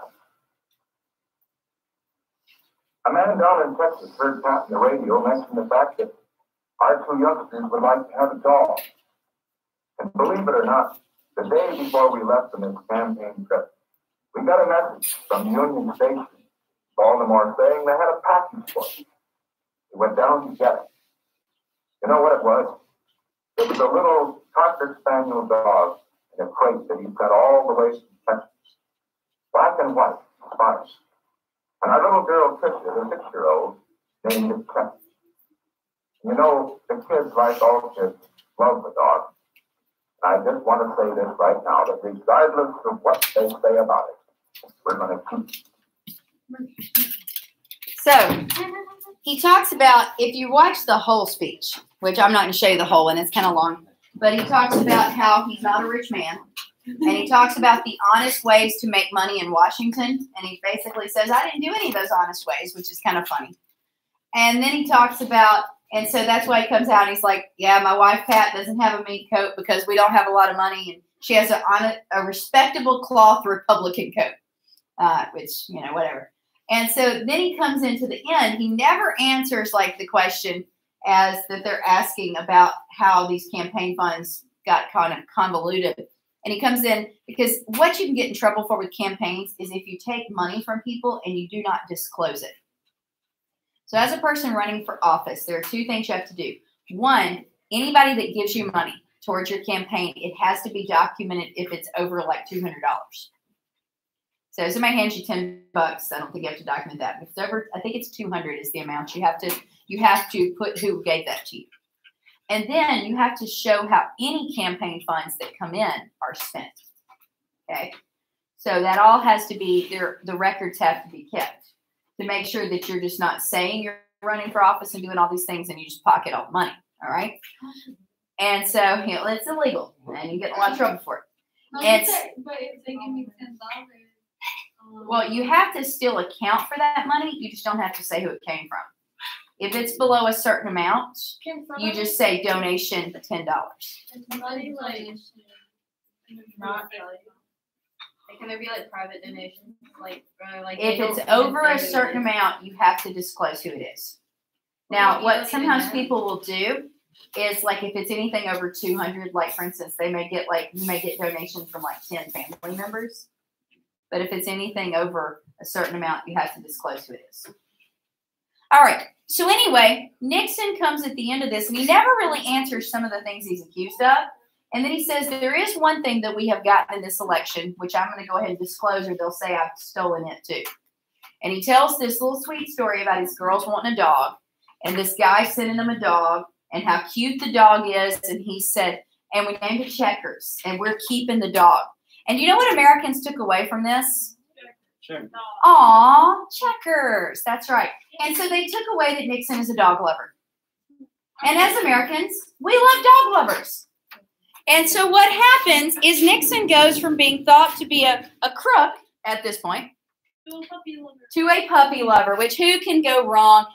A man down in Texas heard Pat on the radio mention the fact that our two youngsters would like to have a dog. And believe it or not, the day before we left on this campaign trip, we got a message from Union Station, Baltimore, saying they had a package for us. We went down to get it. You know what it was? It was a little Cocker Spaniel dog in a crate that he's got all the way from Texas. Black and white, spots. And our little girl, Tricia, the six-year-old, named it Chuck. You know, the kids, like all kids, love the dog. And I just want to say this right now, that regardless of what they say about it, we're going to keep So So he talks about if you watch the whole speech, which I'm not going to show you the whole one, it's kind of long, but he talks about how he's not a rich man. And he talks about the honest ways to make money in Washington. And he basically says, I didn't do any of those honest ways, which is kind of funny. And then he talks about, and so that's why he comes out and he's like, Yeah, my wife Pat doesn't have a mink coat because we don't have a lot of money. And she has a, on a, a respectable cloth Republican coat, uh, which, you know, whatever. And so then he comes into the end. He never answers like the question as that they're asking about how these campaign funds got kind of convoluted. And he comes in because what you can get in trouble for with campaigns is if you take money from people and you do not disclose it. So, as a person running for office, there are two things you have to do. One, anybody that gives you money towards your campaign, it has to be documented if it's over like $200. So if somebody hands you 10 bucks, I don't think you have to document that. If it's over, I think it's 200 is the amount you have to, you have to put who gave that to you. And then you have to show how any campaign funds that come in are spent. Okay. So that all has to be there, the records have to be kept to make sure that you're just not saying you're running for office and doing all these things and you just pocket all the money. All right. And so, you know, it's illegal and you get in a lot of trouble for it. It's- But if they give me ten dollars. Um, well, you have to still account for that money. You just don't have to say who it came from. If it's below a certain amount, you just say donation for ten dollars. Can like? Not. Like, can there be like private donations? Like, uh, like If it's over a certain who it is. amount, you have to disclose who it is. Now, what sometimes people will do is like if it's anything over two hundred, like for instance, they may get like you may get donations from like ten family members. But if it's anything over a certain amount, you have to disclose who it is. All right. So anyway, Nixon comes at the end of this, and he never really answers some of the things he's accused of. And then he says there is one thing that we have gotten in this election, which I'm going to go ahead and disclose, or they'll say I've stolen it too. And he tells this little sweet story about his girls wanting a dog, and this guy sending them a dog, and how cute the dog is. And he said, and we named it Checkers, and we're keeping the dog. And you know what Americans took away from this? Sure. Aw, checkers. That's right. And so they took away that Nixon is a dog lover. And as Americans, we love dog lovers. And so what happens is Nixon goes from being thought to be a, a crook at this point to a puppy lover, To a puppy lover, which who can go wrong?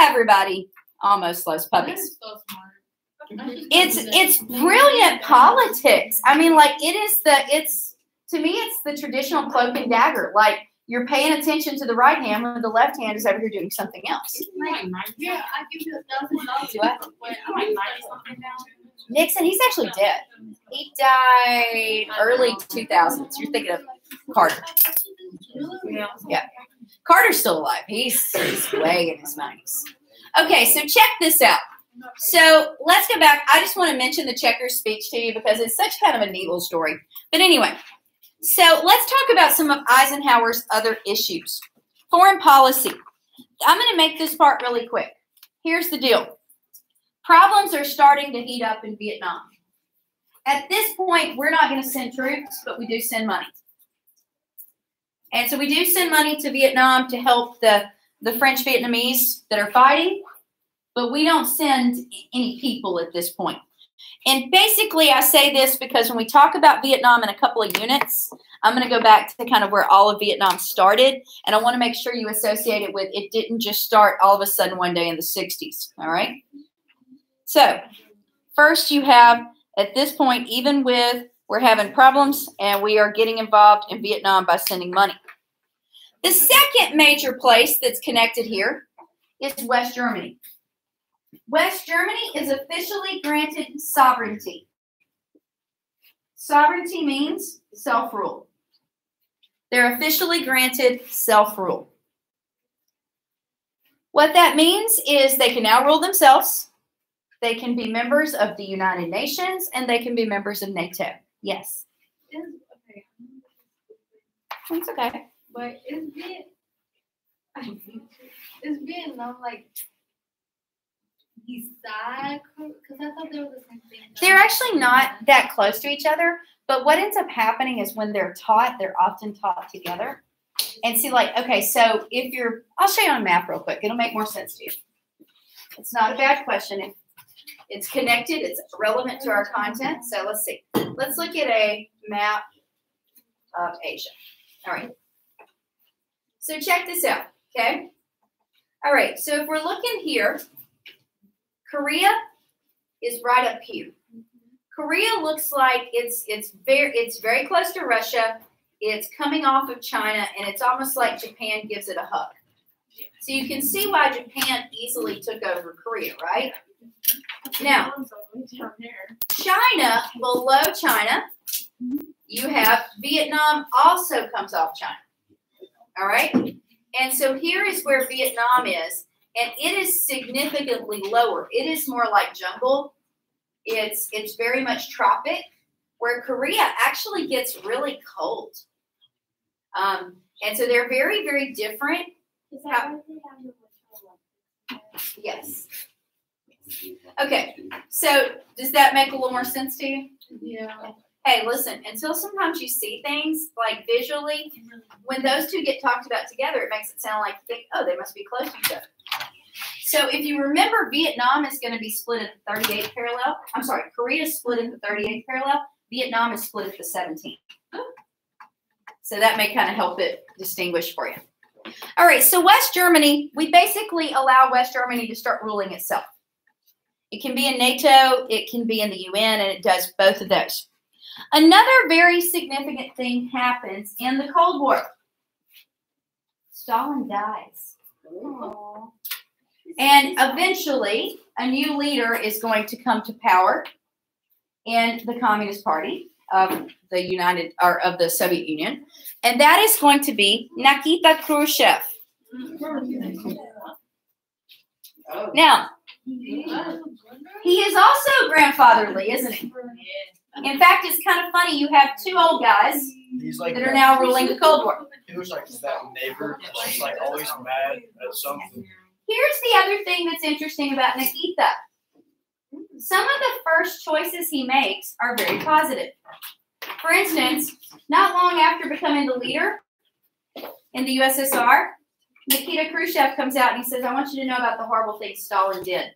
Everybody almost loves puppies. so. *laughs* It's it's brilliant politics. I mean, like it is the it's to me it's the traditional cloak and dagger. Like you're paying attention to the right hand when the left hand is over here doing something else. Yeah, I give you a thousand dollars. What? Wait, I might write something down. Nixon, he's actually dead. He died early 2000s. You're thinking of Carter. Yeah. Carter's still alive. He's, he's way in his 90s. Okay, so check this out. So let's go back. I just want to mention the checker speech to you because it's such kind of a neat little story. But anyway, so let's talk about some of Eisenhower's other issues. Foreign policy. I'm going to make this part really quick. Here's the deal problems are starting to heat up in Vietnam. At this point, we're not going to send troops, but we do send money. And so we do send money to Vietnam to help the, the French Vietnamese that are fighting, but we don't send any people at this point. And basically, I say this because when we talk about Vietnam in a couple of units, I'm going to go back to kind of where all of Vietnam started. And I want to make sure you associate it with it didn't just start all of a sudden one day in the 60s. All right. So, first, you have at this point, even with we're having problems and we are getting involved in Vietnam by sending money. The second major place that's connected here is West Germany. West Germany is officially granted sovereignty. Sovereignty means self rule. They're officially granted self rule. What that means is they can now rule themselves. They can be members of the United Nations and they can be members of NATO. Yes. Is, okay. It's okay. But is Viet is Vietnam like because I thought they were the same thing. They're actually not that close to each other, but what ends up happening is when they're taught, they're often taught together. and see like, okay, so if you're, I'll show you on a map real quick. It'll make more sense to you. It's not a bad question. It's connected. It's relevant to our content. So let's see. Let's look at a map of Asia. All right. So check this out. Okay. All right. So if we're looking here, Korea is right up here. Korea looks like it's it's very it's very close to Russia. It's coming off of China, and it's almost like Japan gives it a hug. So you can see why Japan easily took over Korea, right? Now. China, below China, you have Vietnam also comes off China. All right? And so here is where Vietnam is, and it is significantly lower. It is more like jungle. It's it's very much tropic, where Korea actually gets really cold. Um, and so they're very, very different. Is that that why why they have the Yes. Okay. So does that make a little more sense to you? Yeah. Hey, listen, until sometimes you see things like visually, when those two get talked about together, it makes it sound like you think, oh, they must be close to each other. So if you remember, Vietnam is going to be split at the 38th parallel. I'm sorry, Korea is split at the 38th parallel. Vietnam is split at the 17th. So that may kind of help it distinguish for you. All right, so West Germany, we basically allow West Germany to start ruling itself. It can be in NATO, it can be in the UN, and it does both of those. Another very significant thing happens in the Cold War. Stalin dies. And eventually, a new leader is going to come to power in the Communist Party of the United or of the Soviet Union, and that is going to be Nikita Khrushchev. Now, he is also grandfatherly, isn't he? In fact, it's kind of funny. You have two old guys like that are now ruling the Cold War. He was like that neighbor that's just like always mad at something. Here's the other thing that's interesting about Nikita. Some of the first choices he makes are very positive. For instance, not long after becoming the leader in the USSR, Nikita Khrushchev comes out and he says, I want you to know about the horrible things Stalin did.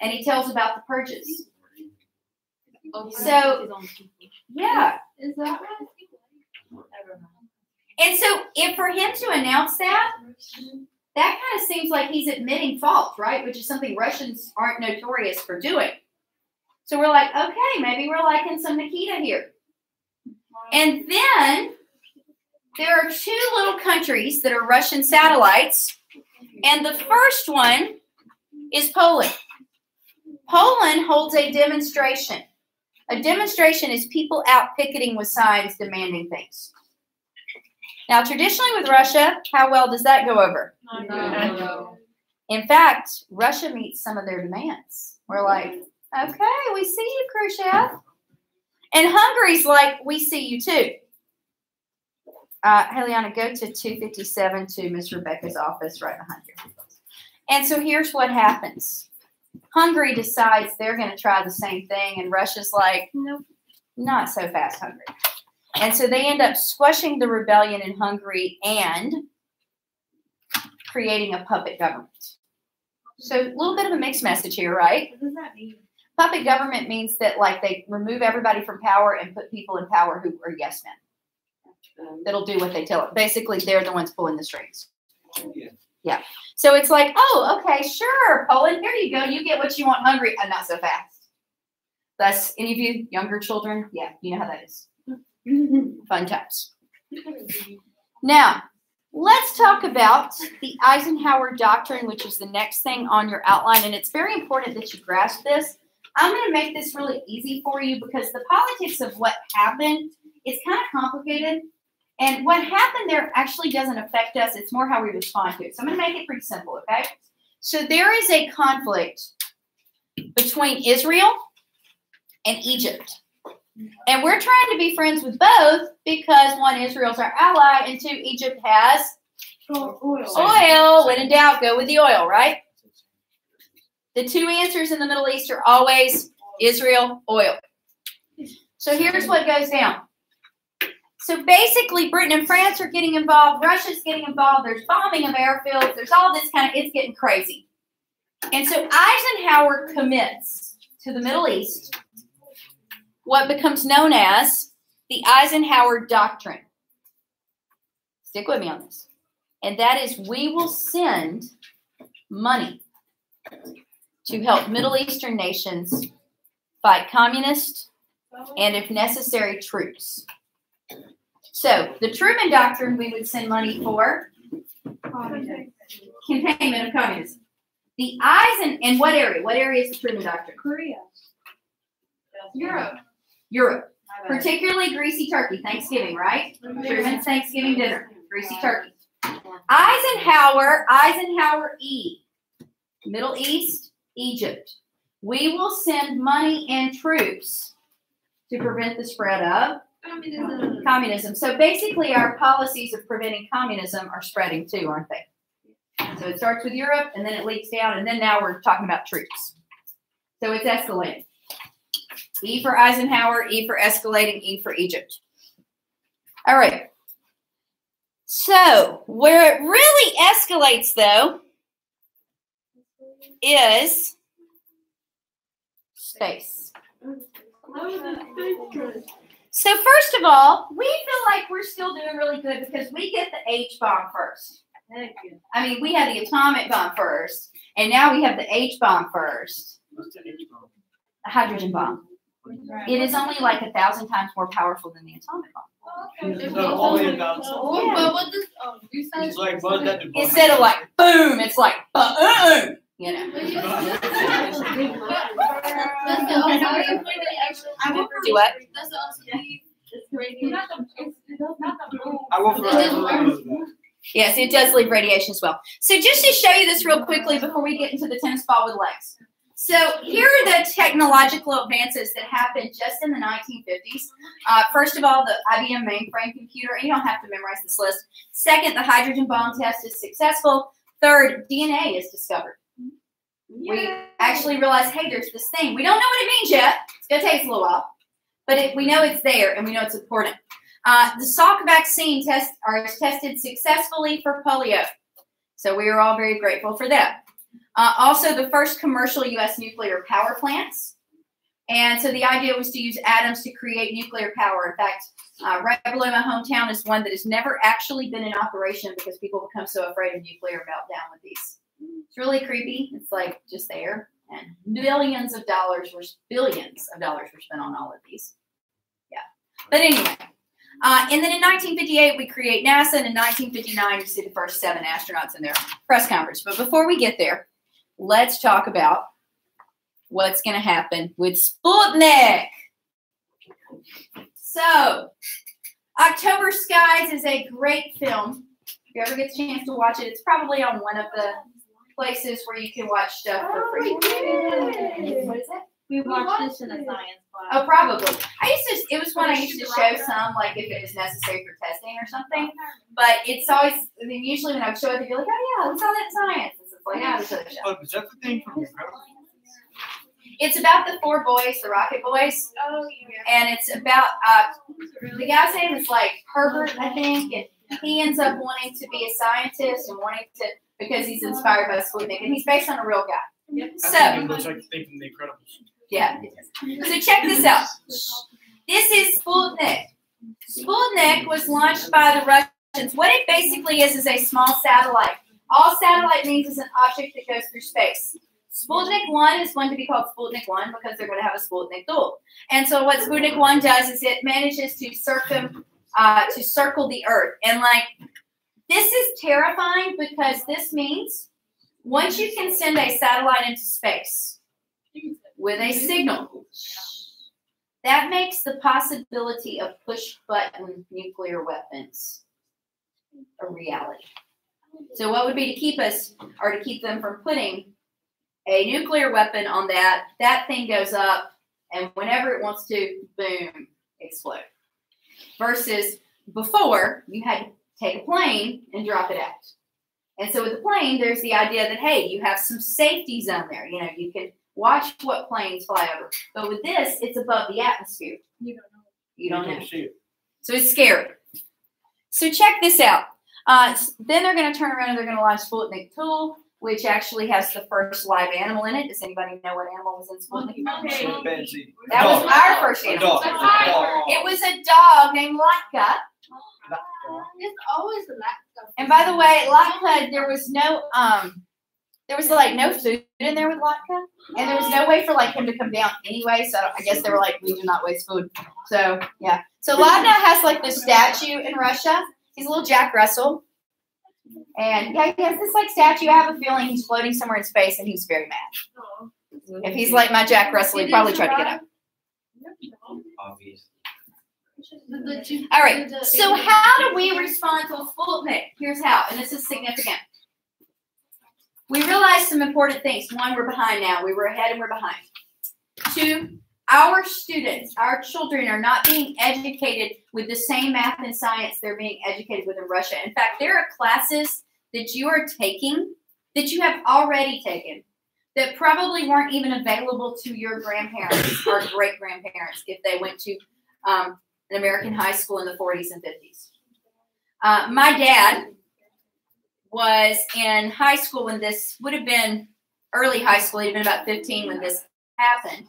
And he tells about the purges. So, yeah. Is that right? And so, if for him to announce that, that kind of seems like he's admitting fault, right? Which is something Russians aren't notorious for doing. So we're like, okay, maybe we're liking some Nikita here. And then there are two little countries that are Russian satellites. And the first one is Poland. Poland holds a demonstration. A demonstration is people out picketing with signs demanding things. Now, traditionally with Russia, how well does that go over? *laughs* In fact, Russia meets some of their demands. We're like, okay, we see you, Khrushchev. And Hungary's like, we see you too. Uh, Heliana, go to 257 to Miss Rebecca's office right behind you. And so here's what happens Hungary decides they're going to try the same thing, and Russia's like, nope, not so fast, Hungary. And so they end up squashing the rebellion in Hungary and creating a puppet government. So a little bit of a mixed message here, right? What does that mean? Puppet government means that like they remove everybody from power and put people in power who are yes men. Um, That'll do what they tell it. Basically, they're the ones pulling the strings. Yeah. yeah. So it's like, oh, okay, sure, Poland, here you go. You get what you want, Hungary, and not so fast. Thus, any of you younger children, yeah, you know how that is. *laughs* Fun times. Now, let's talk about the Eisenhower Doctrine, which is the next thing on your outline. And it's very important that you grasp this. I'm going to make this really easy for you because the politics of what happened is kind of complicated. And what happened there actually doesn't affect us. It's more how we respond to it. So I'm going to make it pretty simple, okay? So there is a conflict between Israel and Egypt. And we're trying to be friends with both because one, Israel's our ally, and two, Egypt has oil. When in doubt, go with the oil, right? The two answers in the Middle East are always Israel, oil. So here's what goes down. So basically, Britain and France are getting involved. Russia's getting involved. There's bombing of airfields. There's all this kind of. It's getting crazy. And so Eisenhower commits to the Middle East what becomes known as the Eisenhower Doctrine. Stick with me on this. And that is we will send money to help Middle Eastern nations fight communists and, if necessary, troops. So, the Truman Doctrine we would send money for containment of communism. The Eisen, in what area? What area is the Truman Doctrine? Korea. Europe. Europe. Particularly greasy turkey. Thanksgiving, right? Mm-hmm. Truman's Thanksgiving dinner. Greasy turkey. Eisenhower, Eisenhower E. Middle East, Egypt. We will send money and troops to prevent the spread of Communism. communism. So basically, our policies of preventing communism are spreading too, aren't they? So it starts with Europe, and then it leaks down, and then now we're talking about troops. So it's escalating. E for Eisenhower, E for escalating, E for Egypt. All right. So where it really escalates, though, is space. So first of all, we feel like we're still doing really good because we get the H bomb first. I mean, we had the atomic bomb first, and now we have the H bomb first, What's the H bomb? the hydrogen bomb. It is only like a thousand times more powerful than the atomic bomb. It's not only about Oh, but what does oh, you said It's like what that. the bomb- Instead of like boom, it's like boom. You know. But you- That's the also I will Do what? That's the also it's radiation. Not the, it's, it's not the boom. I will for It is Yes, it does leave radiation as well. So just to show you this real quickly before we get into the tennis ball with legs. So here are the technological advances that happened just in the 1950s. Uh, first of all, the IBM mainframe computer, and you don't have to memorize this list. Second, the hydrogen bomb test is successful. Third, DNA is discovered. We actually realize, hey, there's this thing. We don't know what it means yet. It's going to take us a little while, but it, we know it's there and we know it's important. Uh, the Salk vaccine test are tested successfully for polio. So we are all very grateful for that. Uh, also, the first commercial U.S. nuclear power plants. And so the idea was to use atoms to create nuclear power. In fact, uh, right below my hometown is one that has never actually been in operation because people become so afraid of nuclear meltdown with these. It's really creepy. It's like just there. And billions of dollars were billions of dollars were spent on all of these. Yeah. But anyway, uh, and then in 1958, we create NASA, and in 1959, you see the first seven astronauts in their press conference. But before we get there, let's talk about what's going to happen with Sputnik. So, October Skies is a great film. If you ever get a chance to watch it, it's probably on one of the places where you can watch stuff for free. What is it? We watched this in a science class. Oh, probably. I used to. It was one I used to show some, like if it was necessary for testing or something. But it's always. I mean, usually when I would show it, they'd be like, "Oh yeah, we saw that in science." And so it's like, "Yeah, we saw that show." Oh, is that the thing from Incredibles? It's about the four boys, the Rocket Boys, Oh, yeah. and it's about uh, the guy's name is like Herbert, I think, and he ends up wanting to be a scientist and wanting to because he's inspired by Sputnik, and he's based on a real guy. I So think it looks like the thing from The Incredibles. Yeah. So check this out. This is Sputnik. Sputnik was launched by the Russians. What it basically is is a small satellite. All satellite means is an object that goes through space. Sputnik 1 is going to be called Sputnik 1 because they're going to have a Sputnik 2. And so what Sputnik 1 does is it manages to circum uh, to circle the Earth. And like this is terrifying because this means once you can send a satellite into space with a signal, that makes the possibility of push button nuclear weapons a reality. So, what would be to keep us, or to keep them from putting a nuclear weapon on that? That thing goes up, and whenever it wants to, boom, explode. Versus before, you had to take a plane and drop it out. And so with the plane, there's the idea that hey, you have some safety zone there. You know, you can watch what planes fly over. But with this, it's above the atmosphere. You don't know. You don't can't know. see it. So it's scary. So check this out. Uh, then they're going to turn around and they're going to launch Sputnik 2, which actually has the first live animal in it. Does anybody know what animal was in Sputnik? Chimpanzee. That was our first A animal. dog. A dog. It was a dog named Laika. It's always the last stuff. And by the way, Laika, there was no um, there was like no food in there with Laika, and there was no way for like him to come down anyway. So I guess they were like, we do not waste food. So yeah. So Laika has like this statue in Russia. He's a little Jack Russell. And yeah, he has this like statue. I have a feeling he's floating somewhere in space, and he's very mad. If he's like my Jack Russell, he'd probably try to get up. All right. So how do we respond to a full Sputnik? Here's how, and this is significant. We realized some important things. One, we're behind now. We were ahead and we're behind. Two, our students, our children are not being educated with the same math and science they're being educated with in Russia. In fact, there are classes that you are taking that you have already taken that probably weren't even available to your grandparents *coughs* or great grandparents if they went to um, an American high school in the 40s and 50s. Uh, my dad was in high school when this would have been early high school. He'd been about 15 when this happened.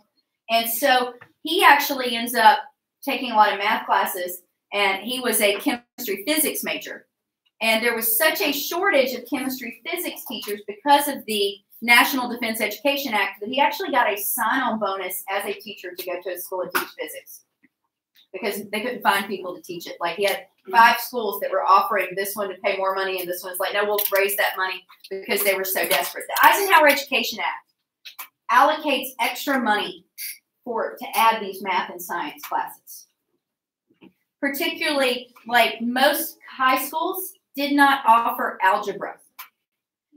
And so he actually ends up taking a lot of math classes, and he was a chemistry physics major. And there was such a shortage of chemistry physics teachers because of the National Defense Education Act that he actually got a sign on bonus as a teacher to go to a school and teach physics because they couldn't find people to teach it. Like he had five schools that were offering this one to pay more money, and this one's like, no, we'll raise that money because they were so desperate. The Eisenhower Education Act allocates extra money for to add these math and science classes. Particularly, like most high schools did not offer algebra.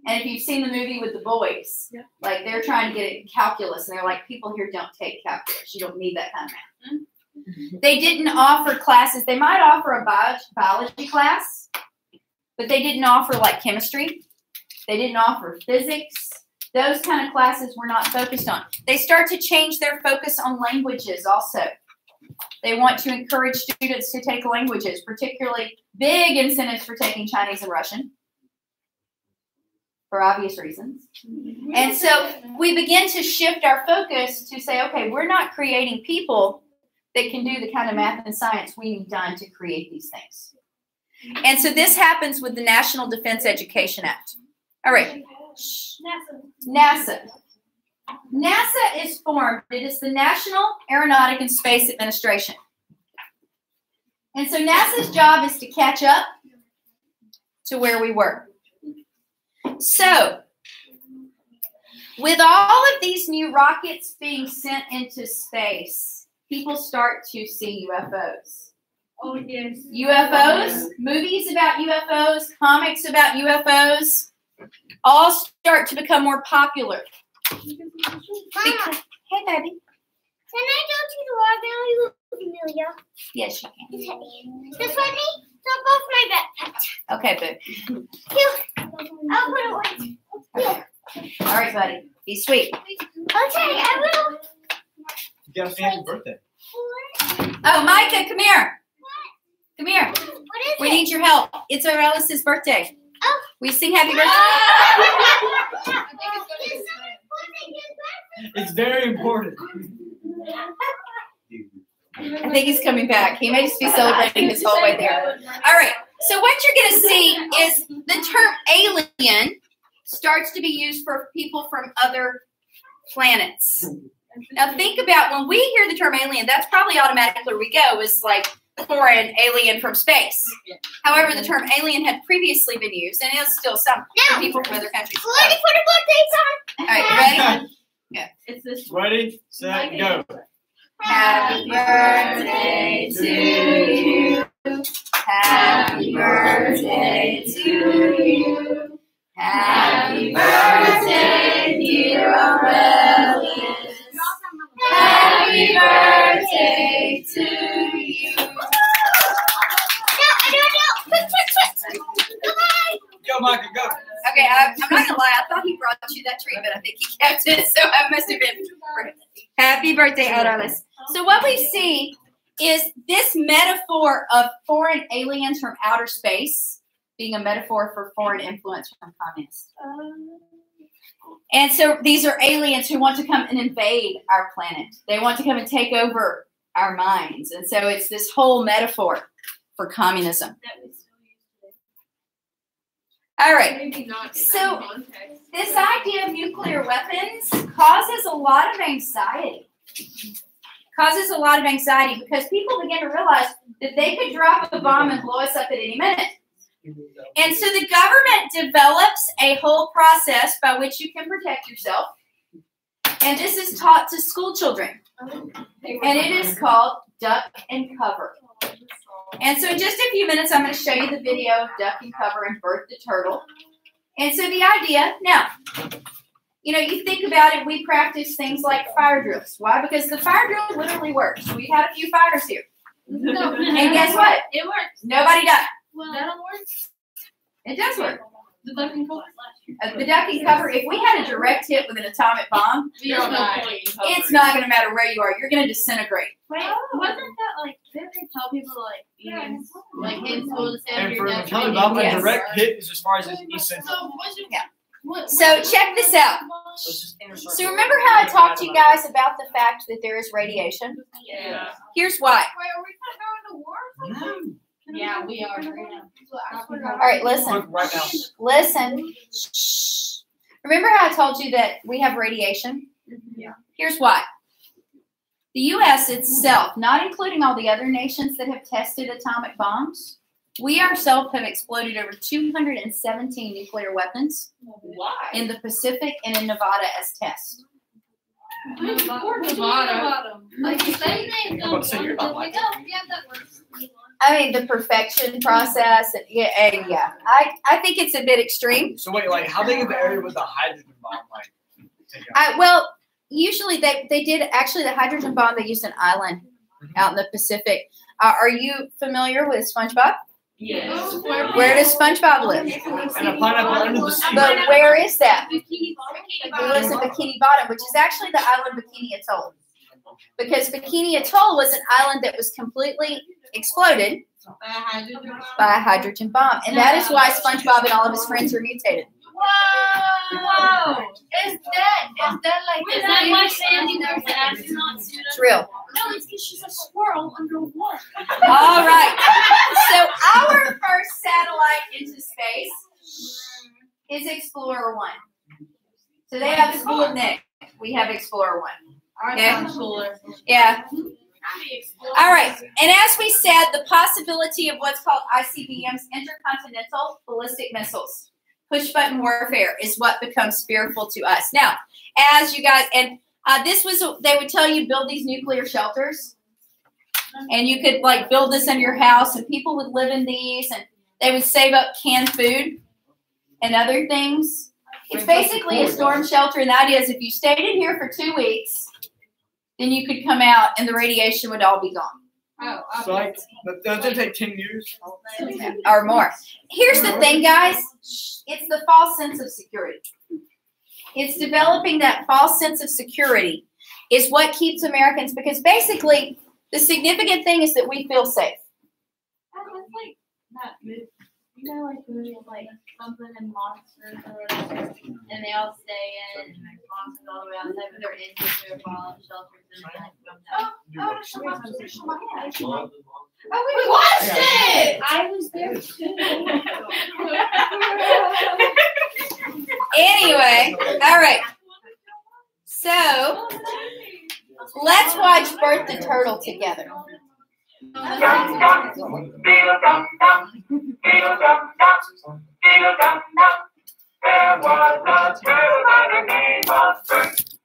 And if you've seen the movie with the boys, Yeah. like they're trying to get it calculus, and they're like, people here don't take calculus. You don't need that kind of math. Mm-hmm. Mm-hmm. They didn't offer classes. They might offer a bio- biology class, but they didn't offer like chemistry. They didn't offer physics. Those kind of classes were not focused on. They start to change their focus on languages also. They want to encourage students to take languages, particularly big incentives for taking Chinese and Russian for obvious reasons. And so we begin to shift our focus to say, okay, we're not creating people that can do the kind of math and science we need done to create these things. And so this happens with the National Defense Education Act. All right. NASA. NASA NASA is formed, it is the National Aeronautic and Space Administration. And so NASA's job is to catch up to where we were. So, with all of these new rockets being sent into space, people start to see UFOs. Oh yes. UFOs, movies about UFOs, comics about UFOs, all start to become more popular. Mama, Because- hey, baby. can I go to the library with Amelia? Yes, you can. Just let me dump off my backpack. Okay, boo. I'll put it away. Okay. All right, buddy. Be sweet. Okay, I will. You got a fancy birthday. Oh, Micah, come here. Come here. What is We it? need your help. It's our Alice's birthday. Oh. We sing happy birthday. *laughs* It's very important. I think he's coming back. He may just be celebrating his whole way there. All right. So what you're going to see is the term alien starts to be used for people from other planets. Now think about when we hear the term alien, that's probably automatically where we go is like foreign alien from space. However, the term alien had previously been used, and is still some for people from other countries. Ready for the birthday song? All right, ready? *laughs* It's this. Ready, set, go. Happy birthday to you. Happy birthday to you. Happy birthday, dear Aurelius. Happy birthday to you. No, I don't know. Quick, quick, quick. Goodbye. Go, Micah, go. Okay, I, I'm not gonna lie. I thought he brought you that tree, but I think he kept it, so I must have been. Happy birthday, Aurelius. So what we see is this metaphor of foreign aliens from outer space being a metaphor for foreign influence from communists. And so these are aliens who want to come and invade our planet. They want to come and take over our minds. And so it's this whole metaphor for communism. That we still use today. All right. Maybe not in So. This idea of nuclear weapons causes a lot of anxiety. Causes a lot of anxiety because people begin to realize that they could drop a bomb and blow us up at any minute. And so the government develops a whole process by which you can protect yourself. And this is taught to school children. And it is called duck and cover. And so in just a few minutes, I'm going to show you the video of duck and cover and Bert the turtle. And so the idea, now, you know, you think about it, we practice things like fire drills. Why? Because the fire drill literally works. We've had a few fires here. *laughs* And guess what? It works. Nobody died. Well, that don't work. It does work. The duck and cover. Uh, the duck and cover, if we had a direct hit with an atomic bomb, We don't it's not going to matter where you are. You're going to disintegrate. Wait, wasn't that like? Didn't they tell people to like be in, like in school to stay under And your for desk? atomic when bomb, a Yes. direct hit is as far as it's east central. So Yeah. what- So check this out. So remember how I talked to you guys about the fact that there is radiation? Yeah. Here's why. Wait, are we gonna go into war? or something? Yeah, we are right now. I swear to All God. right, listen. Right now. Listen. Shh. Remember how I told you that we have radiation? Yeah. Here's why. The U.S. itself, not including all the other nations that have tested atomic bombs, we ourselves have exploded over 217 nuclear weapons Why? in the Pacific and in Nevada as tests. Poor Nevada. Like the same thing. I'm about to say you're not like oh, yeah, that works. I mean, the perfection process, and yeah, and yeah. I, I think it's a bit extreme. So wait, like how big of the area was the hydrogen bomb like? I, well, usually they, they did actually the hydrogen bomb. They used an island out in the Pacific. Uh, are you familiar with SpongeBob? Yes. Where does SpongeBob live? And a pineapple under the sea. But where is that? Bikini He lives in Bikini Bottom, which is actually the island Bikini Atoll. Because Bikini Atoll was an island that was completely exploded by a hydrogen bomb, and that is why SpongeBob and all of his friends are mutated. Whoa! Is that is that like Is that why Sandy wears an astronaut suit? It's real. No, it's because she's a squirrel underwater. All *laughs* right. So our first satellite into space is Explorer One. So they have Sputnik. We have Explorer One. Yeah. Yeah. All right. And as we said, the possibility of what's called ICBMs, intercontinental ballistic missiles, push button warfare, is what becomes fearful to us. Now, as you guys, and uh, this was, they would tell you build these nuclear shelters. And you could like build this in your house, and people would live in these, and they would save up canned food and other things. It's basically a storm shelter, and the idea is if you stayed in here for two weeks, then you could come out and the radiation would all be gone Oh. So like, does it take ten years? or more. Here's the thing, guys it's the false sense of security. It's developing that false sense of security is what keeps Americans because basically the significant thing is that we feel safe. Oh, it's like that movie. You know, like movie of like something and monsters or whatever, and they all stay in, monsters all the way outside, but they're in nuclear fallout shelters and then like come down. Oh, we watched it. I was there too. Anyway, all right. So let's watch Bert the Turtle together. There was a girl by the name of Bert.